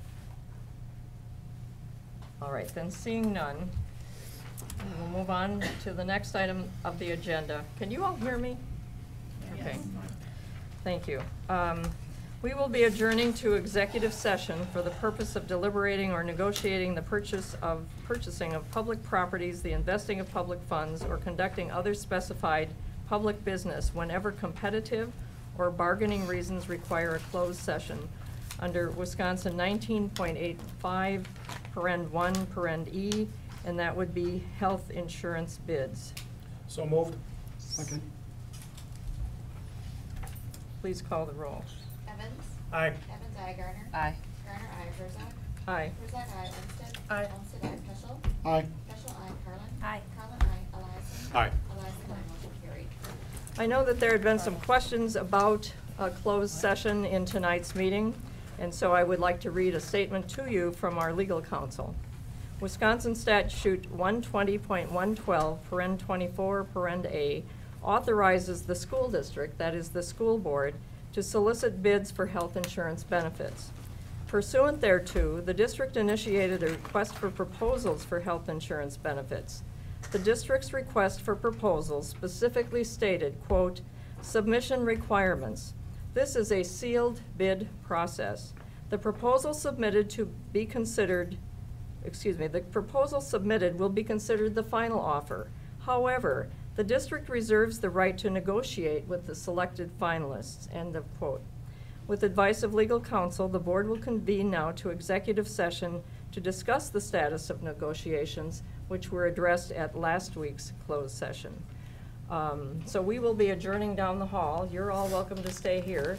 All right, then seeing none, we'll move on to the next item of the agenda. Can you all hear me? Okay. Thank you. Um, We will be adjourning to executive session for the purpose of deliberating or negotiating the purchase of, purchasing of public properties, the investing of public funds, or conducting other specified public business whenever competitive or bargaining reasons require a closed session under Wisconsin nineteen point eight five, parend one, parend E, and that would be health insurance bids. So moved. Second. Please call the roll. Evans? Aye. Evans, aye. Garner? Aye. Garner, aye. Herzog? Aye. Herzog, aye. Olmsted? Aye. Olmsted, aye. Peschel? Aye. Peschel, aye. Carlin? Aye. Carlin, aye. Eliason? Aye. Eliason, aye. Motion carried. I know that there had been some questions about a closed session in tonight's meeting, and so I would like to read a statement to you from our legal counsel. Wisconsin statute one twenty point one twelve, paren twenty-four, paren A, authorizes the school district, that is the school board, to solicit bids for health insurance benefits. Pursuant thereto, the district initiated a request for proposals for health insurance benefits. The district's request for proposals specifically stated, quote, "Submission requirements. This is a sealed bid process. The proposal submitted to be considered, excuse me, the proposal submitted will be considered the final offer. However, the district reserves the right to negotiate with the selected finalists." End of quote. With advice of legal counsel, the board will convene now to executive session to discuss the status of negotiations, which were addressed at last week's closed session. Um, So we will be adjourning down the hall. You're all welcome to stay here.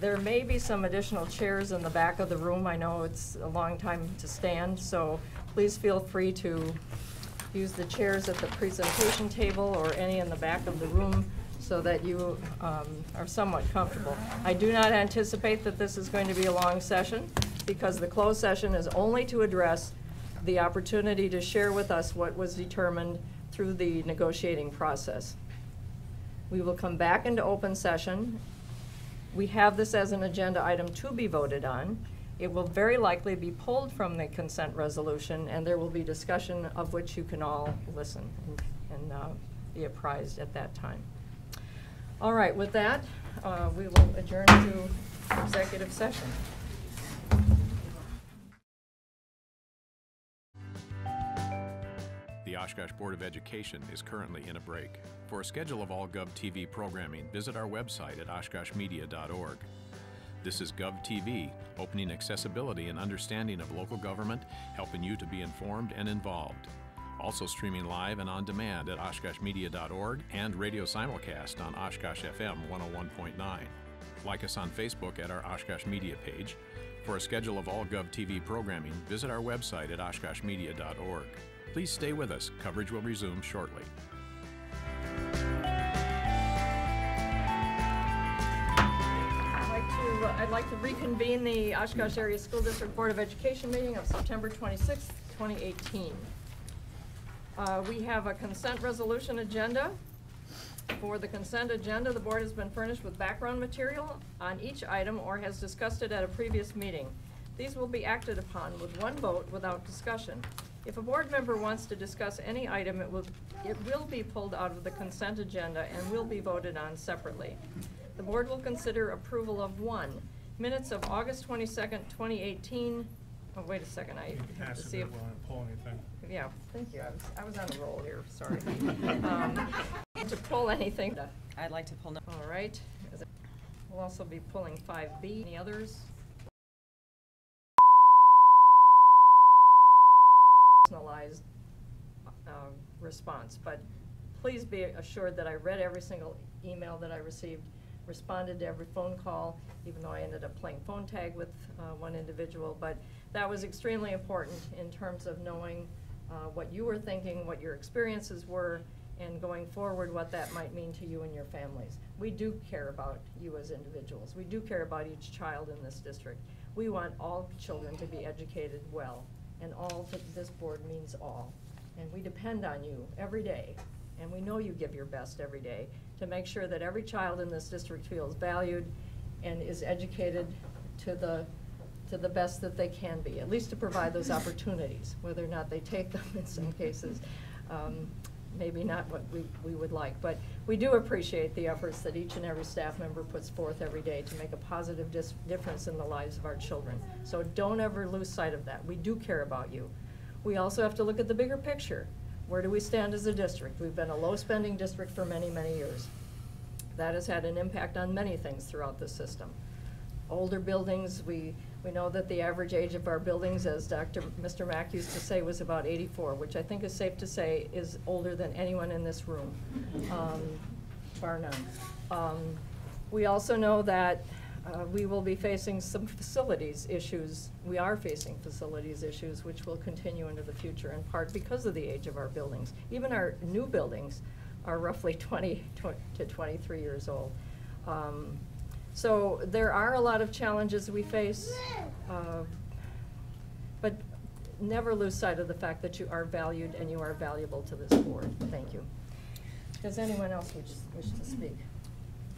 There may be some additional chairs in the back of the room. I know it's a long time to stand, so please feel free to use the chairs at the presentation table or any in the back of the room so that you um, are somewhat comfortable. I do not anticipate that this is going to be a long session because the closed session is only to address the opportunity to share with us what was determined through the negotiating process. We will come back into open session. We have this as an agenda item to be voted on. It will very likely be pulled from the consent resolution, and there will be discussion of which you can all listen and- and uh, be apprised at that time. All right, with that, uh, we will adjourn to executive session. The Oshkosh Board of Education is currently in a break. For a schedule of all GovTV programming, visit our website at oshkoshmedia.org. This is GovTV, opening accessibility and understanding of local government, helping you to be informed and involved. Also streaming live and on demand at oshkoshmedia.org and radio simulcast on Oshkosh FM 101.9. Like us on Facebook at our Oshkosh Media page. For a schedule of all GovTV programming, visit our website at oshkoshmedia.org. Please stay with us. Coverage will resume shortly. I'd like to reconvene the Oshkosh Area School District Board of Education meeting of September 26, 2018. Uh, We have a consent resolution agenda. For the consent agenda, the board has been furnished with background material on each item or has discussed it at a previous meeting. These will be acted upon with one vote without discussion. If a board member wants to discuss any item, it will, it will be pulled out of the consent agenda and will be voted on separately. The board will consider approval of one, minutes of August twenty-second, twenty eighteen. Oh, wait a second, I have Pass to it, see if, but won't pull anything. yeah, thank you, I was, I was on a roll here, sorry. [laughs] Um, To pull anything. I'd like to pull no. All right. Is it- We'll also be pulling five B. Any others? Personalized uh, response, but please be assured that I read every single email that I received, responded to every phone call, even though I ended up playing phone tag with uh, one individual. But that was extremely important in terms of knowing uh, what you were thinking, what your experiences were, and going forward, what that might mean to you and your families. We do care about you as individuals. We do care about each child in this district. We want all children to be educated well, and all this board means all. And we depend on you every day, and we know you give your best every day to make sure that every child in this district feels valued and is educated to the, to the best that they can be, at least to provide those [laughs] opportunities, whether or not they take them in some cases. Um, maybe not what we, we would like, but we do appreciate the efforts that each and every staff member puts forth every day to make a positive dis- difference in the lives of our children. So don't ever lose sight of that. We do care about you. We also have to look at the bigger picture. Where do we stand as a district? We've been a low-spending district for many, many years. That has had an impact on many things throughout the system. Older buildings, we, we know that the average age of our buildings, as Dr., Mr. Mack used to say, was about 84, which I think is safe to say is older than anyone in this room, um, bar none. Um, We also know that uh, we will be facing some facilities issues. We are facing facilities issues, which will continue into the future in part because of the age of our buildings. Even our new buildings are roughly [laughs] 20 to 23 years old. Um, So there are a lot of challenges we face, uh, but never lose sight of the fact that you are valued and you are valuable to this board. Thank you. Does anyone else wish, wish to speak?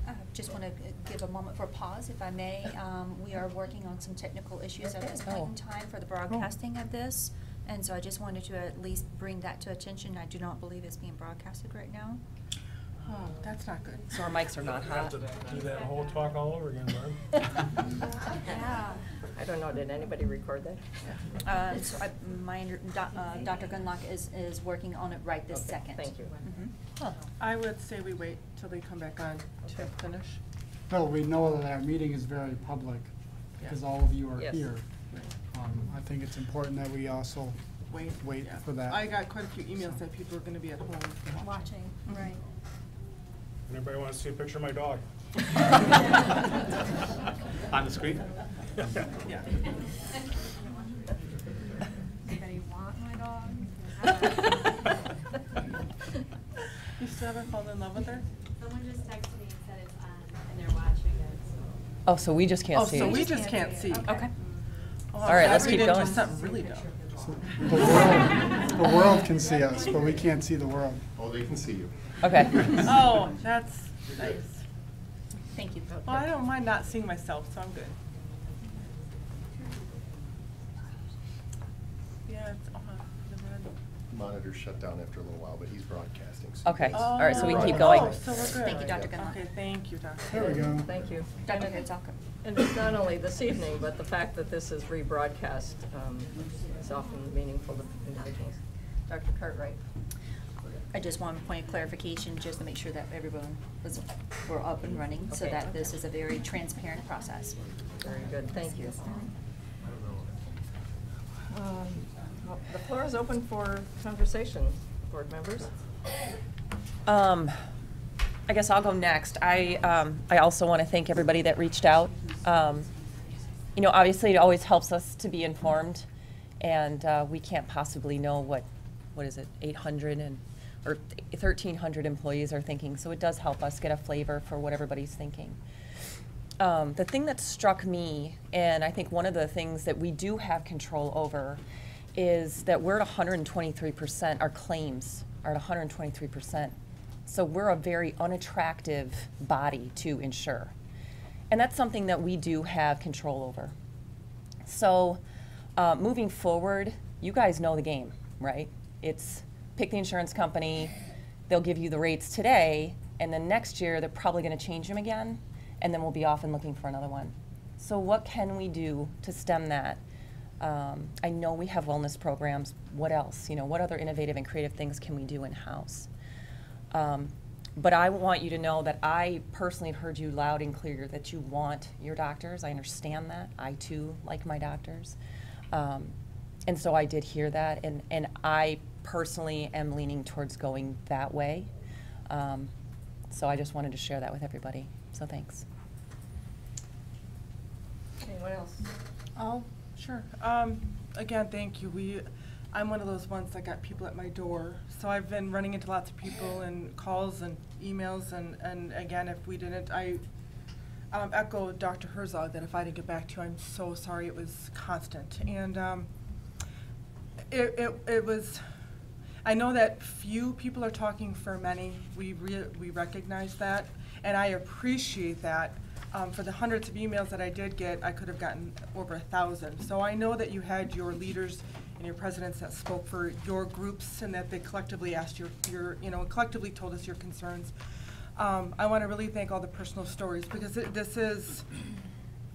I just want to give a moment for pause, if I may. Um, We are working on some technical issues at this point in time for the broadcasting of this, and so I just wanted to at least bring that to attention. I do not believe it's being broadcasted right now. Oh, that's not good. So our mics are not Have hot. to do that whole talk all over again, Barb. [laughs] Yeah. I don't know, did anybody record that? Uh, so I, my, under- doc- uh, Dr. Gunlock is, is working on it right this Okay, second. thank you. Mhm. I would say we wait till they come back on to finish. Well, we know that our meeting is very public, because all of you are Yes. here. Um, I think it's important that we also Wait. wait yeah. for that. I got quite a few emails that people are gonna be at home. Watching, right. Anybody want to see a picture of my dog? [laughs] On the screen? Yeah. [laughs] Anybody want my dog? [laughs] You still haven't fallen in love with her? Someone just texted me and said it's on, and they're watching it, so. Oh, so we just can't Oh, see. so it. we just can't see. Okay. All right, let's we keep didn't going. do something really dumb. The world, the world can see us, but we can't see the world. Oh, they can see you. Okay. [laughs] Oh, that's nice. Thank you. Well, I don't mind not seeing myself, so I'm good. Yeah, it's, uh, the red. Monitor shut down after a little while, but he's broadcasting. so Okay. he's- All right, so we can keep going. Oh, so we're good. Thank you, Dr. Gunlock. Okay, thank you, Dr. There we go. Thank you. Dr. Herzog. And it's not only this evening, but the fact that this is rebroadcast um, is often meaningful to individuals. Dr. Cartwright? I just want a point of clarification, just to make sure that everyone was, we're up and running, so Okay. that this is a very transparent process. Very good, thank you. Um, well, The floor is open for conversation, board members. Um, I guess I'll go next. I, um, I also want to thank everybody that reached out. Um, you know, obviously it always helps us to be informed, and uh, we can't possibly know what, what is it, 800 and, or 1,300 employees are thinking, so it does help us get a flavor for what everybody's thinking. Um, the thing that struck me, and I think one of the things that we do have control over, is that we're at 123%, our claims are at 123%. So we're a very unattractive body to insure. And that's something that we do have control over. So uh, moving forward, you guys know the game, right? It's pick the insurance company, they'll give you the rates today, and then next year they're probably going to change them again, and then we'll be off and looking for another one. So what can we do to stem that? Um, I know we have wellness programs. What else? You know, what other innovative and creative things can we do in house? Um, but I want you to know that I personally have heard you loud and clear that you want your doctors. I understand that. I too like my doctors. Um, and so I did hear that, and, and I personally am leaning towards going that way. Um, so I just wanted to share that with everybody. So thanks. Anyone else? Oh, sure. Um, again, thank you. We, I'm one of those ones that got people at my door. So I've been running into lots of people and calls and emails and, and again, if we didn't, I um, echo Dr. Herzog that if I didn't get back to you, I'm so sorry. It was constant. And um, it, it, it was, I know that few people are talking for many. We, re- we recognize that. And I appreciate that. Um, for the hundreds of emails that I did get, I could have gotten over a thousand. So I know that you had your leaders and your presidents that spoke for your groups and that they collectively asked your, your you know, collectively told us your concerns. Um, I want to really thank all the personal stories because it, this is,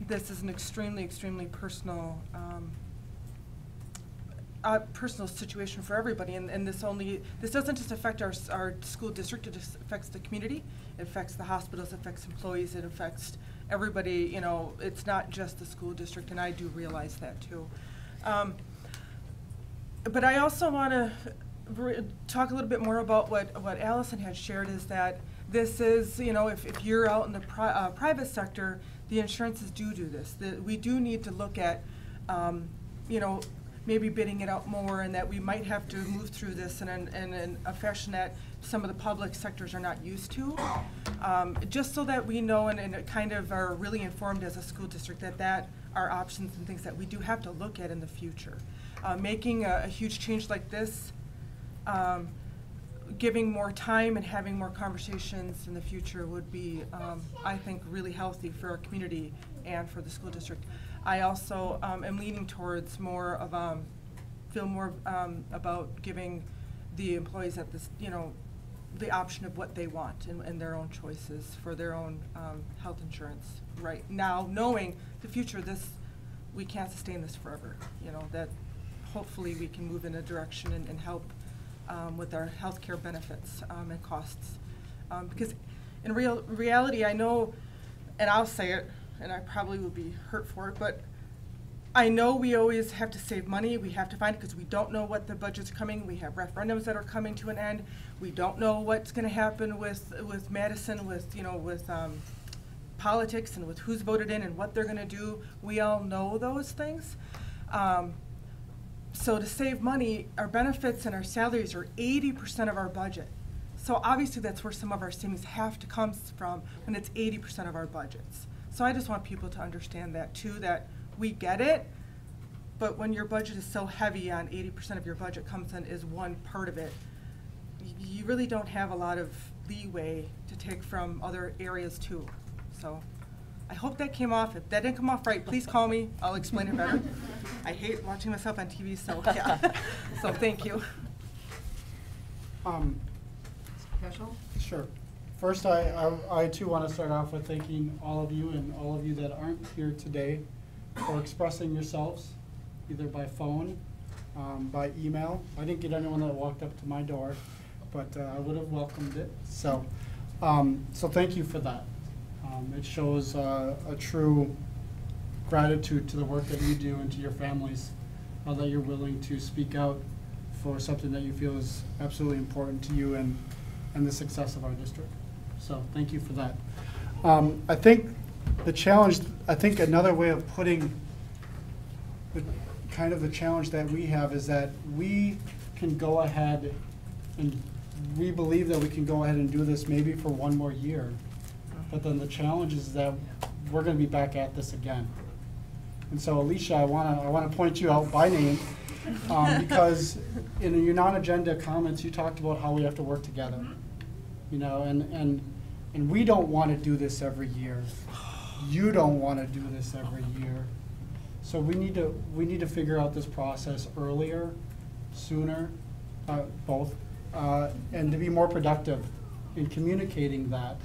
this is an extremely, extremely personal, um, personal situation for everybody, and, and this only, this doesn't just affect our, our school district, it affects the community, it affects the hospitals, it affects employees, it affects everybody, you know, it's not just the school district, and I do realize that too. Um, but I also want to talk a little bit more about what, what Allison had shared is that this is, you know, if, if you're out in the pri- uh, private sector, the insurances do do this. The, we do need to look at, um, you know, maybe bidding it out more and that we might have to move through this in, an, in, in a fashion that some of the public sectors are not used to. Um, just so that we know and, and kind of are really informed as a school district that that are options and things that we do have to look at in the future. Uh, making a, a huge change like this, um, giving more time and having more conversations in the future would be, um, I think, really healthy for our community and for the school district. I also um, am leaning towards more of, um, feel more um, about giving the employees at this, you know, the option of what they want and, and their own choices for their own um, health insurance right now, knowing the future, this, we can't sustain this forever, you know, that hopefully we can move in a direction and, and help um, with our healthcare benefits um, and costs. Um, because in real reality, I know, and I'll say it, and I probably will be hurt for it, but I know we always have to save money. We have to find it because we don't know what the budget's coming. We have referendums that are coming to an end. We don't know what's going to happen with with Madison, with you know, with um, politics and with who's voted in and what they're going to do. We all know those things. Um, so to save money, our benefits and our salaries are 80% of our budget. So obviously that's where some of our savings have to come from when it's 80% of our budgets. So I just want people to understand that too, that we get it, but when your budget is so heavy on 80% of your budget comes in is one part of it, you really don't have a lot of leeway to take from other areas too. So I hope that came off. If that didn't come off right, please call me. I'll explain it better. [laughs] I hate watching myself on TV, so [laughs] yeah. So thank you. Um, Peschel? Sure. First, I, I, I too want to start off with thanking all of you and all of you that aren't here today for expressing yourselves, either by phone, um, by email. I didn't get anyone that walked up to my door, but uh, I would have welcomed it. So, um, so thank you for that. Um, it shows uh, a true gratitude to the work that you do and to your families, uh, that you're willing to speak out for something that you feel is absolutely important to you and, and the success of our district. So thank you for that. Um, I think the challenge, I think another way of putting the, kind of the challenge that we have is that we can go ahead and we believe that we can go ahead and do this maybe for one more year. But then the challenge is that we're gonna be back at this again. And so Alicia, I wanna, I wanna point you out by name, um, [laughs] because in your non-agenda comments, you talked about how we have to work together. You know, and, and, and we don't wanna do this every year. You don't wanna do this every year. So we need to, we need to figure out this process earlier, sooner, uh, both, uh, and to be more productive in communicating that,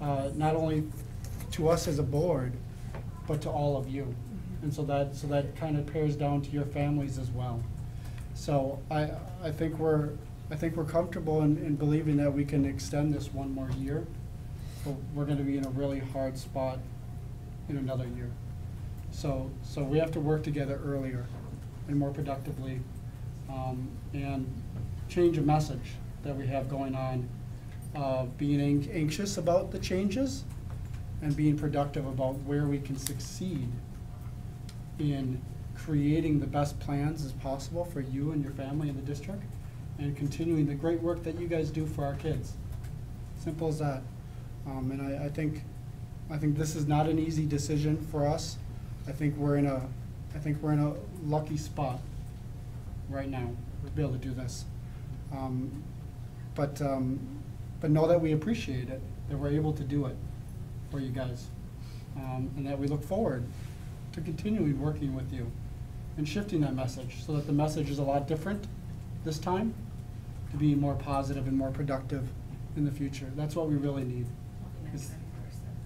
uh, not only to us as a board, but to all of you. And so that, so that kind of pairs down to your families as well. So I, I think we're, I think we're comfortable in, in believing that we can extend this one more year. But we're gonna be in a really hard spot in another year. So, so we have to work together earlier and more productively, um, and change a message that we have going on, uh, being anxious about the changes and being productive about where we can succeed in creating the best plans as possible for you and your family in the district and continuing the great work that you guys do for our kids. Simple as that. Um, and I, I think, I think this is not an easy decision for us. I think we're in a, I think we're in a lucky spot right now to be able to do this. Um, but, um, but know that we appreciate it, that we're able to do it for you guys. Um, and that we look forward to continuing working with you and shifting that message so that the message is a lot different this time to be more positive and more productive in the future. That's what we really need. Is-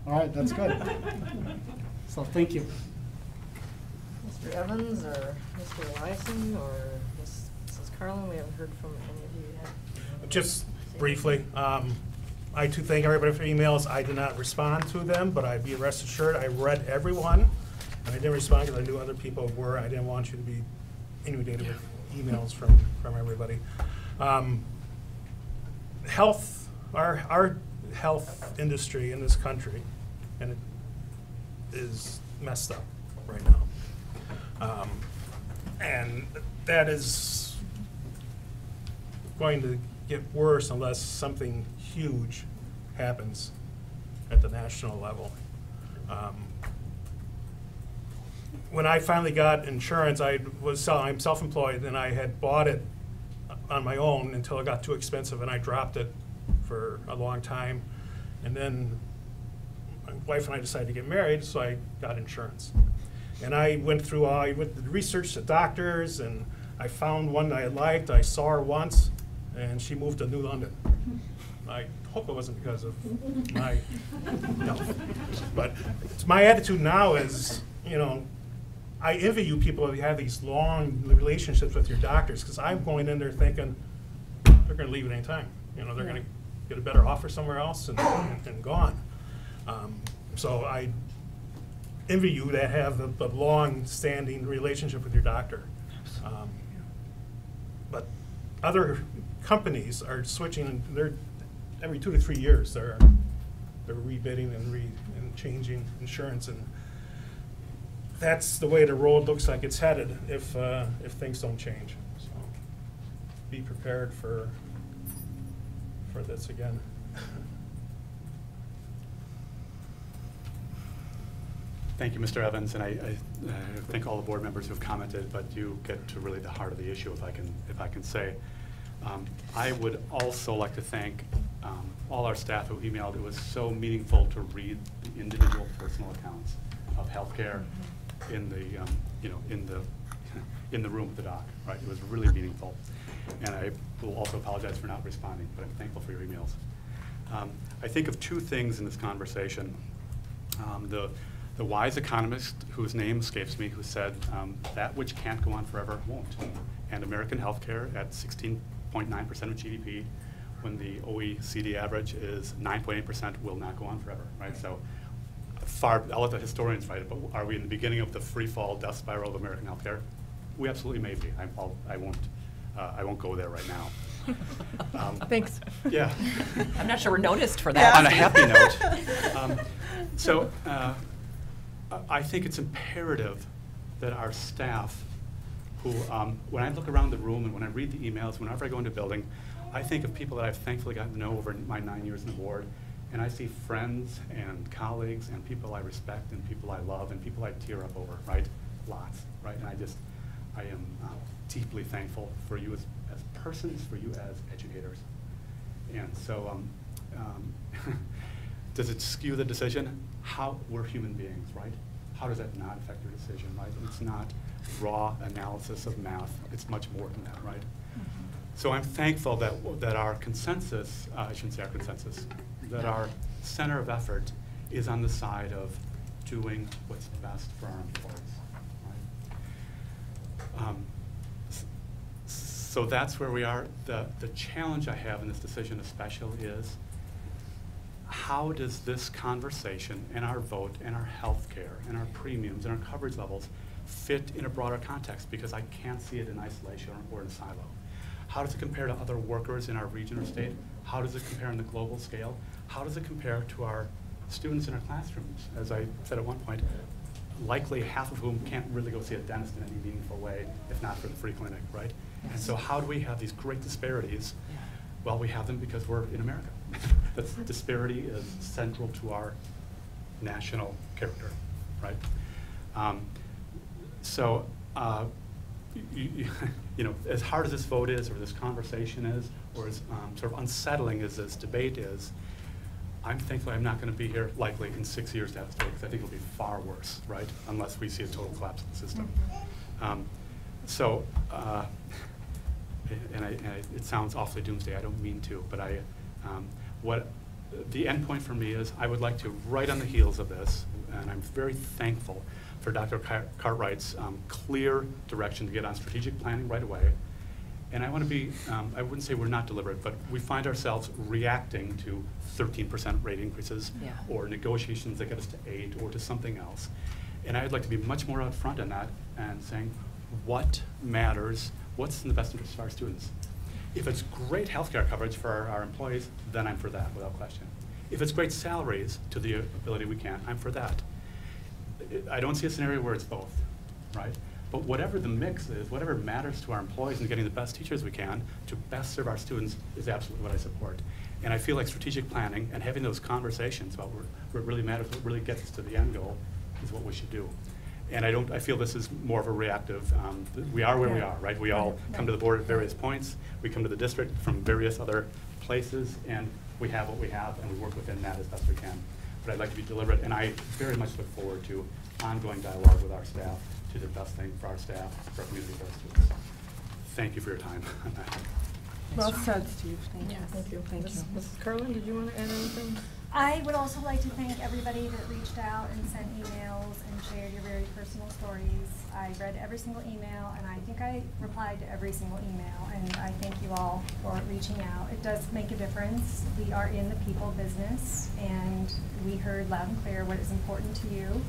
All right, that's good. [laughs] So, thank you. Mr. Evans or Mr. Eliason or Ms. Mrs. Carlin, we haven't heard from any of you yet. Just briefly, um, I too thank everybody for emails. I did not respond to them, but I'd be rest assured, I read everyone. And I didn't respond because I knew other people were. I didn't want you to be inundated with emails from, from everybody. Um, Health, our, our health industry in this country, and it is messed up right now. Um, And that is going to get worse unless something huge happens at the national level. Um, When I finally got insurance, I was, I'm self-employed, and I had bought it on my own until it got too expensive, and I dropped it for a long time. And then my wife and I decided to get married, so I got insurance. And I went through, all- I went to research the doctors, and I found one that I liked. I saw her once, and she moved to New London. I hope it wasn't because of my health. But it's my attitude now is, you know, I envy you people who have these long relationships with your doctors, because I'm going in there thinking, they're gonna leave at any time. You know, they're gonna get a better offer somewhere else and, and gone. Um, So I envy you that have the, the long-standing relationship with your doctor. Um, But other companies are switching, they're, every two to three years, they're, they're rebidding and re, and changing insurance, and that's the way the road looks like it's headed if, uh, if things don't change. So Be prepared for, for this again. Thank you, Mr. Evans, and I, I uh, thank all the board members who have commented, but you get to really the heart of the issue, if I can, if I can say. Um, I would also like to thank um, all our staff who emailed. It was so meaningful to read the individual personal accounts of healthcare in the, um, you know, in the, [laughs] in the room with the doc, right? It was really meaningful. And I will also apologize for not responding, but I'm thankful for your emails. Um, I think of two things in this conversation. Um, The, the wise economist, whose name escapes me, who said, um, that which can't go on forever won't. And American healthcare at 16.9% of GDP, when the OECD average is 9.8%, will not go on forever, right? So far, I'll let the historians write it, but are we in the beginning of the free fall death spiral of American healthcare? We absolutely may be. I, I'll, I won't, uh, I won't go there right now. [laughs] Um, Thanks. Yeah. I'm not sure we're noticed for that. On a happy [laughs] note. um, So, uh, I- I think it's imperative that our staff, who, um, when I look around the room and when I read the emails, whenever I go into a building, I think of people that I've thankfully gotten to know over my nine years in the board, and I see friends and colleagues and people I respect and people I love and people I tear up over, right? Lots, right? And I just, I am uh, deeply thankful for you as, as persons, for you as educators. And so, um, um, [laughs] does it skew the decision? How, we're human beings, right? How does that not affect your decision, right? It's not raw analysis of math. It's much more than that, right? So I'm thankful that, that our consensus, uh, I shouldn't say our consensus, that our center of effort is on the side of doing what's best for our employees. Um, so that's where we are. The, the challenge I have in this decision especially is how does this conversation and our vote and our health care and our premiums and our coverage levels fit in a broader context? Because I can't see it in isolation or, or in silo. How does it compare to other workers in our region or state? How does it compare on the global scale? How does it compare to our students in our classrooms? As I said at one point, likely half of whom can't really go see a dentist in any meaningful way, if not for the free clinic, right? And so how do we have these great disparities? Well, we have them because we're in America. [laughs] That's, disparity is central to our national character, right? Um, so, uh, you, [laughs] you, know, as hard as this vote is, or this conversation is, or as um, sort of unsettling as this debate is, I'm thankful I'm not going to be here likely in six years to have this debate, because I think it'll be far worse, right? Unless we see a total collapse of the system. Um, so, uh, and, I, and I, it sounds awfully doomsday. I don't mean to, but I, um, what the end point for me is, I would like to, right on the heels of this, and I'm very thankful for Dr. Cartwright's um, clear direction to get on strategic planning right away. And I want to be, um, I wouldn't say we're not deliberate, but we find ourselves reacting to 13% rate increases Yeah. or negotiations that get us to eight or to something else. And I'd like to be much more upfront in that and saying, what matters, what's in the best interest of our students? If it's great healthcare coverage for our, our employees, then I'm for that without question. If it's great salaries to the ability we can, I'm for that. I- I don't see a scenario where it's both, right? But whatever the mix is, whatever matters to our employees and getting the best teachers we can to best serve our students is absolutely what I support. And I feel like strategic planning and having those conversations about what, really matters, what really gets us to the end goal is what we should do. And I don't, I feel this is more of a reactive, um, we are where we are, right? We all come to the board at various points, we come to the district from various other places, and we have what we have, and we work within that as best we can. But I'd like to be deliberate, and I very much look forward to ongoing dialogue with our staff to do the best thing for our staff, for our community, for our students. Thank you for your time on that. Well said, Steve. Thank you. Thank you. Thank Ms. you. Mrs. Curlin, did you want to add anything? I would also like to thank everybody that reached out and sent emails and shared your very personal stories. I read every single email, and I think I replied to every single email, and I thank you all for reaching out. It does make a difference. We are in the people business, and we heard loud and clear what is important to you.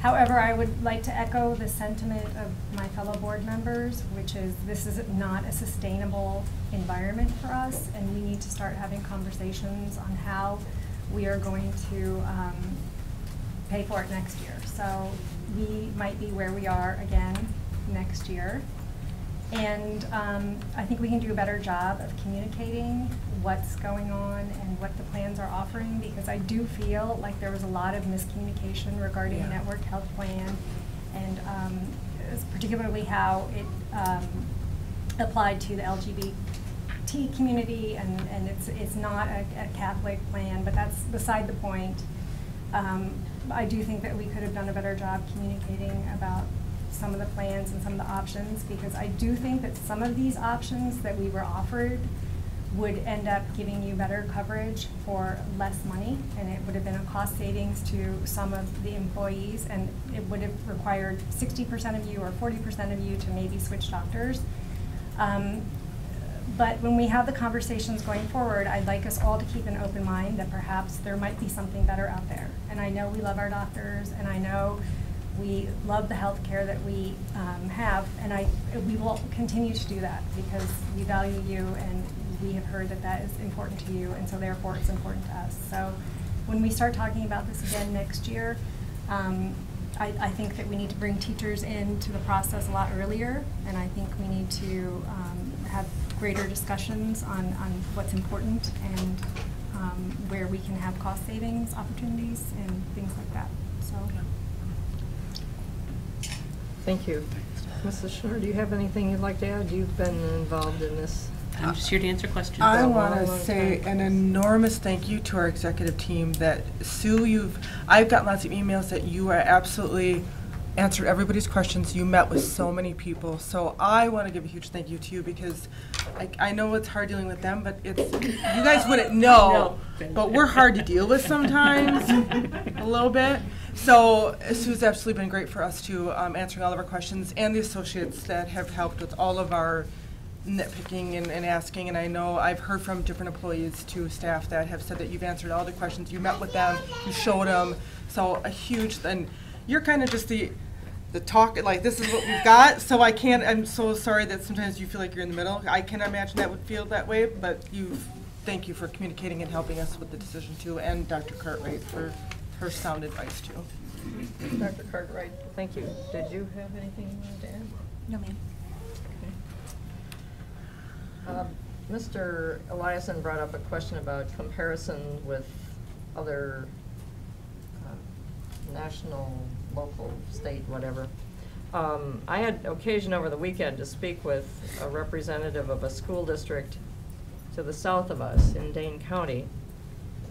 However, I would like to echo the sentiment of my fellow board members, which is this is not a sustainable environment for us, and we need to start having conversations on how we are going to um, pay for it next year. So we might be where we are again next year. And um, I think we can do a better job of communicating what's going on and what the plans are offering, because I do feel like there was a lot of miscommunication regarding Yeah. network health plan, and um, particularly how it um, applied to the LGBT community, and, and it's, it's not a a Catholic plan, but that's beside the point. Um, I do think that we could have done a better job communicating about some of the plans and some of the options, because I do think that some of these options that we were offered would end up giving you better coverage for less money, and it would have been a cost savings to some of the employees, and it would have required sixty percent of you or forty percent of you to maybe switch doctors. Um, but when we have the conversations going forward, I'd like us all to keep an open mind that perhaps there might be something better out there. And I know we love our doctors, and I know we love the health care that we um, have, and I, we will continue to do that because we value you and we have heard that that is important to you, and so therefore it's important to us. So when we start talking about this again next year, um, I, I think that we need to bring teachers into the process a lot earlier, and I think we need to um, have greater discussions on, on what's important and um, where we can have cost savings opportunities and things like that, so. Thank you. Mrs. Schnur, do you have anything you'd like to add? You've been involved in this. I'm just here to answer questions. I want to say time. an enormous thank you to our executive team that Sue, you've, I've gotten lots of emails that you are absolutely answered everybody's questions. You met with so many people. So I want to give a huge thank you to you because I, I know it's hard dealing with them, but it's, you guys wouldn't [laughs] know, but we're hard to deal with sometimes, [laughs] a little bit. So Sue's absolutely been great for us too, um, answering all of our questions and the associates that have helped with all of our nitpicking and, and asking, and I know I've heard from different employees to staff that have said that you've answered all the questions, you met with them, you showed them, so a huge, and you're kind of just the, the talk, like, this is what we've got, so I can't, I'm so sorry that sometimes you feel like you're in the middle. I can imagine that would feel that way, but you, thank you for communicating and helping us with the decision too, and Dr. Cartwright for her sound advice too. Dr. Cartwright, thank you. Did you have anything you wanted to add? No, ma'am. Um, Mr. Eliason brought up a question about comparison with other um, national, local, state, whatever. Um, I had occasion over the weekend to speak with a representative of a school district to the south of us in Dane County.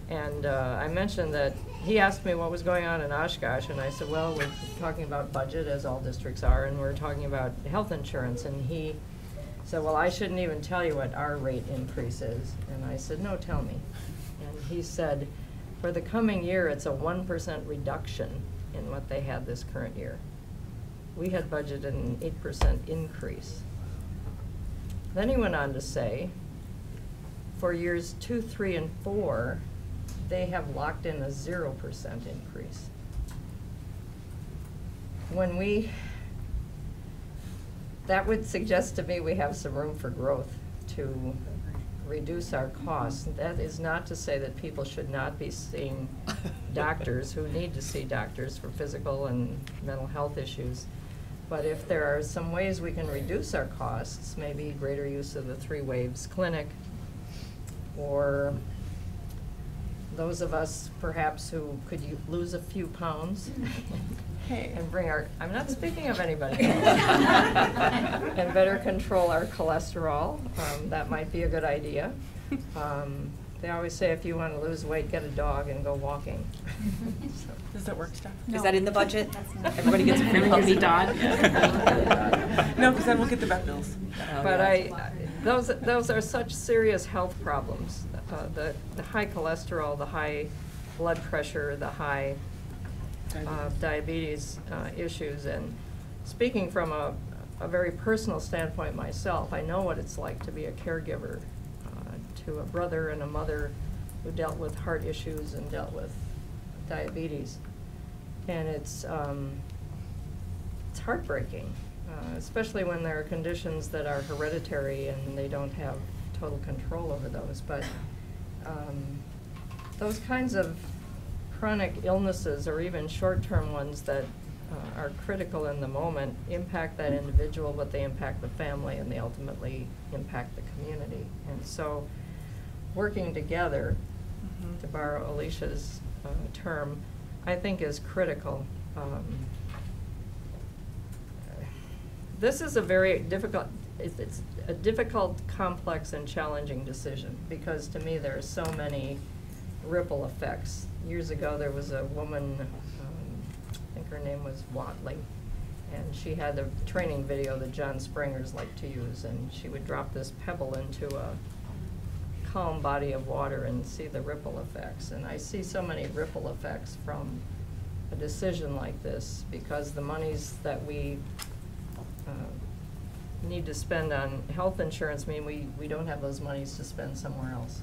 And uh, I mentioned that, he asked me what was going on in Oshkosh, and I said, well, we're talking about budget, as all districts are, and we're talking about health insurance. And he said, well, I shouldn't even tell you what our rate increase is. And I said, no, tell me. And he said, for the coming year, it's a one percent reduction in what they had this current year. We had budgeted an eight percent increase. Then he went on to say, for years two, three, and four, they have locked in a zero percent increase. When we, that would suggest to me we have some room for growth to reduce our costs. That is not to say that people should not be seeing [laughs] doctors who need to see doctors for physical and mental health issues. But if there are some ways we can reduce our costs, maybe greater use of the Three Waves Clinic, or those of us perhaps who could u- lose a few pounds [laughs] and bring our, I'm not speaking of anybody. [laughs] And better control our cholesterol, um, that might be a good idea. Um, They always say if you want to lose weight, get a dog and go walking. Does that work, Steph? Is that in the budget? That's Everybody gets a free puppy dog? [laughs] No, because then we'll get the vet bills. But I, those, those are such serious health problems. Uh, The, the high cholesterol, the high blood pressure, the high uh, diabetes uh, issues. And speaking from a, a very personal standpoint myself, I know what it's like to be a caregiver uh, to a brother and a mother who dealt with heart issues and dealt with diabetes. And it's, um, it's heartbreaking, uh, especially when there are conditions that are hereditary and they don't have total control over those. But um, those kinds of chronic illnesses or even short-term ones that uh, are critical in the moment impact that individual, but they impact the family and they ultimately impact the community. And so, working together, to borrow Alicia's uh, term, I think is critical. Um, this is a very difficult, it's, it's a difficult, complex, and challenging decision, because to me, there are so many ripple effects. Years ago, there was a woman, um, I think her name was Watley, and she had a training video that John Springers liked to use, and she would drop this pebble into a calm body of water and see the ripple effects. And I see so many ripple effects from a decision like this, because the monies that we uh, need to spend on health insurance mean we, we don't have those monies to spend somewhere else.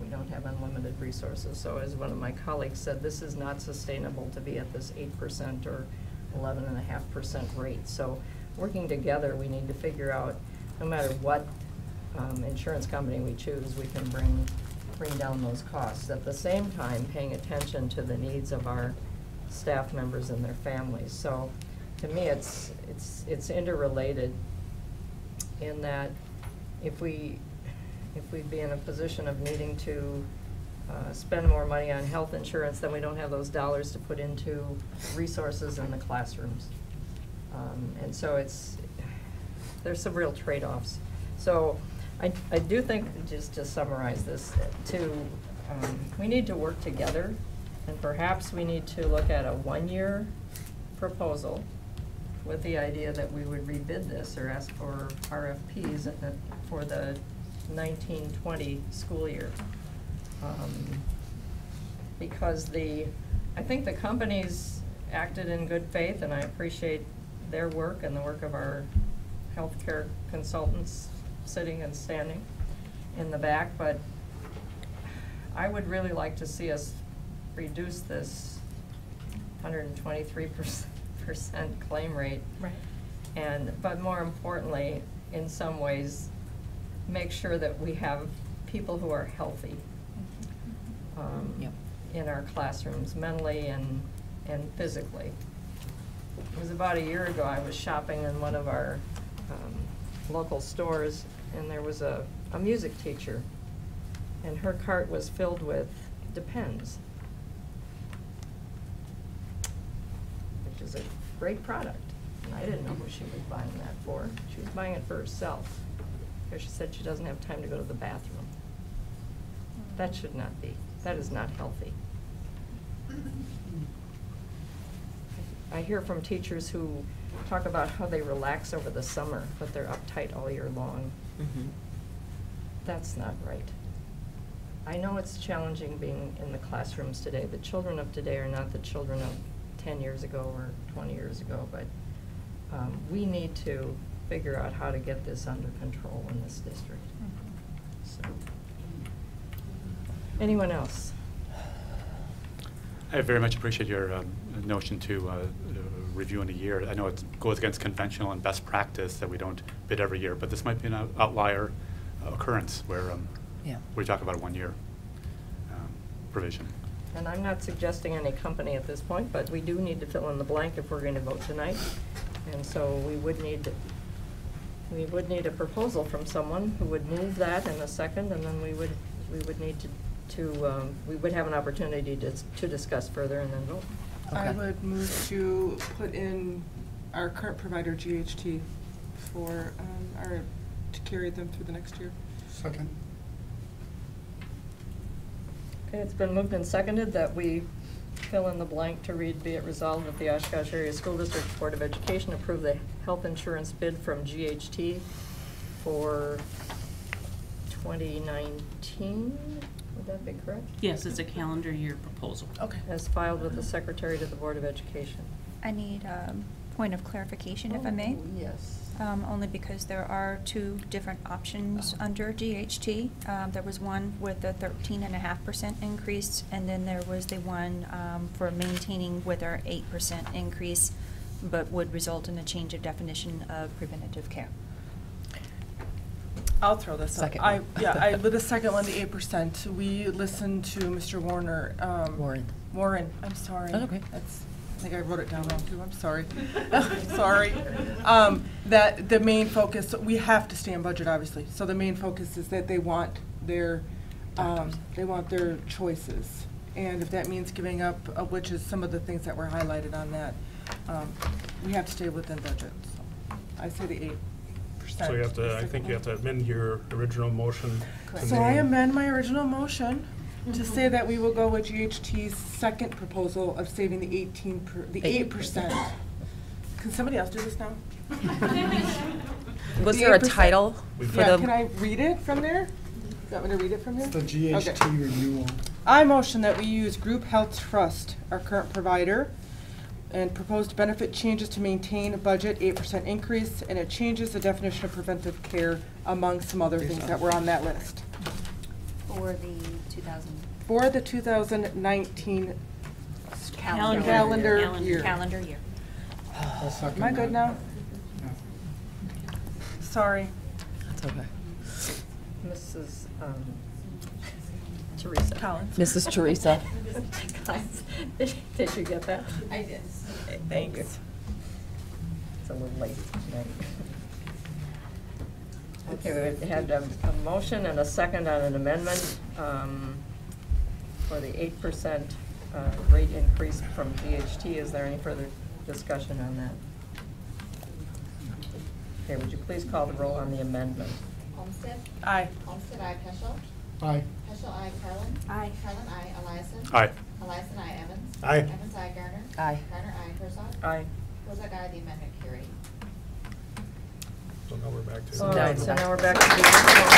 We don't have unlimited resources. So as one of my colleagues said, this is not sustainable to be at this eight percent or eleven and a half percent rate. So working together, we need to figure out, no matter what um, insurance company we choose, we can bring, bring down those costs. At the same time, paying attention to the needs of our staff members and their families. So to me, it's, it's, it's interrelated in that if we, if we'd be in a position of needing to uh, spend more money on health insurance, then we don't have those dollars to put into resources in the classrooms. Um, And so it's, there's some real trade-offs. So I, I do think, just to summarize this, to, um, we need to work together, and perhaps we need to look at a one-year proposal with the idea that we would rebid this or ask for RFPs for the nineteen twenty school year. Um, Because the, I think the companies acted in good faith, and I appreciate their work and the work of our healthcare consultants sitting and standing in the back, but I would really like to see us reduce this hundred and twenty-three [laughs] percent claim rate. Right. And, but more importantly, in some ways, make sure that we have people who are healthy um, Yep. in our classrooms, mentally and, and physically. It was about a year ago, I was shopping in one of our um, local stores, and there was a, a music teacher, and her cart was filled with Depends, which is a great product. And I didn't know who she was buying that for. She was buying it for herself, because she said she doesn't have time to go to the bathroom. That should not be. That is not healthy. I hear from teachers who talk about how they relax over the summer, but they're uptight all year long. Mhm. That's not right. I know it's challenging being in the classrooms today. The children of today are not the children of ten years ago or twenty years ago, but um, we need to figure out how to get this under control in this district. So, Anyone else? I very much appreciate your um, notion to uh, uh, review in a year. I know it goes against conventional and best practice that we don't bid every year, but this might be an out- outlier uh, occurrence where um, Yeah. we talk about a one-year um, provision. And I'm not suggesting any company at this point, but we do need to fill in the blank if we're going to vote tonight. And so we would need, we would need a proposal from someone who would move that in a second, and then we would, we would need to, to, um, we would have an opportunity to, to discuss further and then vote. I Okay. would move to put in our current provider, GHT, for, um, our, to carry them through the next year. Second. Okay, it's been moved and seconded that we fill in the blank to read, be it resolved that the Oshkosh Area School District Board of Education approve the health insurance bid from GHT for twenty nineteen, would that be correct? Yes, it's a calendar year proposal. Okay. As filed with the Secretary to the Board of Education. I need a point of clarification, if I oh, may. Oh, Yes. Um, only because there are two different options under GHT. Um, there was one with a thirteen and a half percent increase, and then there was the one, um, for maintaining with our eight percent increase, but would result in a change of definition of preventative care. I'll throw this up. Second I, one. yeah, I, [laughs] with the second one, the eight percent, we listened to Mr. Warner, um. Warren. Warren, I'm sorry. That's okay. That's, I think I wrote it down wrong too, I'm sorry. [laughs] Sorry. Um, that the main focus, we have to stay on budget, obviously, so the main focus is that they want their, um, they want their choices. And if that means giving up, uh, which is some of the things that were highlighted on that, um, we have to stay within budget, so. I say the eight. So you have to, I think you have to amend your original motion. to So I amend my original motion to say that we will go with GHT's second proposal of saving the eighteen per, the eight percent. Can somebody else do this now? Was The there a 8%. title for Yeah, the? can I read it from there? You want me to read it from there? It's the Okay. GHT renewal. I motion that we use Group Health Trust, our current provider, and proposed benefit changes to maintain a budget eight percent increase, and it changes the definition of preventive care among some other things that were on that list. For the two thousand. For the two thousand nineteen Calendar. calendar Calendar. year. Calendar year. Am I good that. now? Sorry. That's okay. Mrs. um, Teresa. Collins. Mrs. Teresa. [laughs] Collins. Did you get that? I did. Okay, Thank you. It's a little late tonight. Okay, we had a, a motion and a second on an amendment, um, for the eight percent, uh, rate increase from GHT. Is there any further discussion on that? Okay, would you please call the roll on the amendment? Olmsted? Aye. Olmsted, aye. Peschel? Aye. Peschel, aye. Carlin? Aye. Carlin, aye. Eliason? Aye. Eliason, aye. Evans? Aye. Evans, aye. Garner? Aye. Garner, aye. Herzog? Aye. Herzog, aye. The amendment carried. So now we're back to. All right, so now we're back to the original.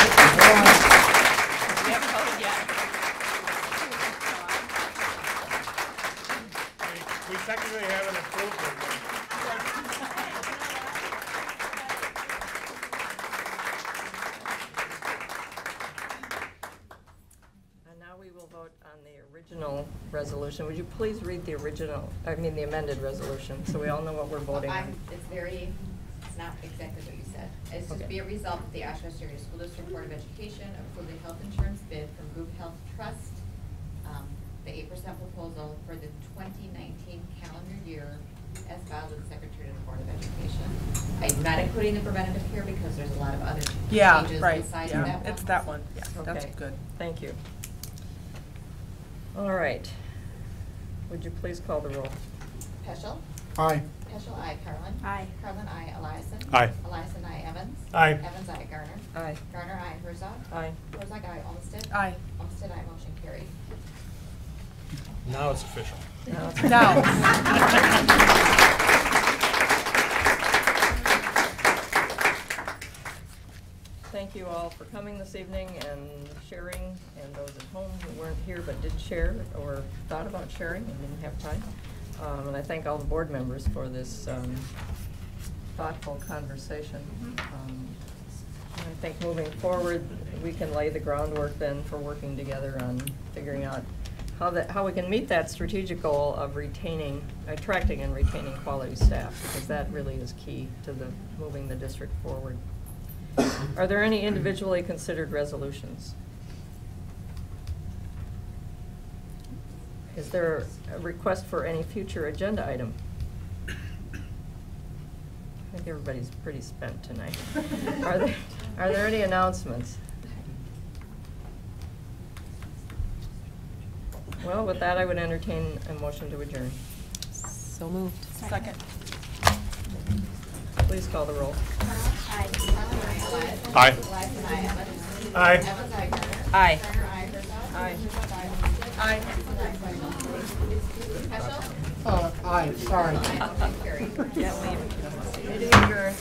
We haven't voted yet. We technically haven't approved it. And now we will vote on the original resolution. Would you please read the original, I mean, the amended resolution, so we all know what we're voting I'm- on? It's very, it's not exactly what you said. It's just Okay. be a result that the Oshkosh Area School District Board of Education approved the health insurance bid from Group Health Trust, um, the eight percent proposal for the twenty nineteen calendar year as filed with the Secretary of the Board of Education. I'm not including the preventative care because there's a lot of other Yeah, changes right, besides yeah, that one. it's that one, yeah, that's Okay, good. Thank you. All right. Would you please call the roll? Peschel? Aye. Peschel, aye. Carlin? Aye. Carlin, aye. Eliason? Aye. Eliason, aye. Evans? Aye. Evans, aye. Garner? Aye. Garner, aye. Herzog? Aye. Herzog, aye. Olmsted? Aye. Olmsted, aye. Motion carried. Now it's official. Now it's- Thank you all for coming this evening and sharing, and those at home who weren't here but did share or thought about sharing and didn't have time. Um, and I thank all the board members for this, um, thoughtful conversation. Um, and I think moving forward, we can lay the groundwork then for working together on figuring out how that, how we can meet that strategic goal of retaining, attracting and retaining quality staff, because that really is key to the, moving the district forward. Are there any individually considered resolutions? Is there a request for any future agenda item? I think everybody's pretty spent tonight. Are there, are there any announcements? Well, with that, I would entertain a motion to adjourn. So moved. Second. Please call the roll. Aye. Carlin, aye. Aye. Aye. Aye. Evans, aye. Garner? Aye. Garner, aye. Herzog? Aye. Herzog, aye. Olmsted? Aye. Evans, aye. Peschel? Uh, aye, sorry. [laughs] Aye. Carried. Can't leave. Meeting adjourned.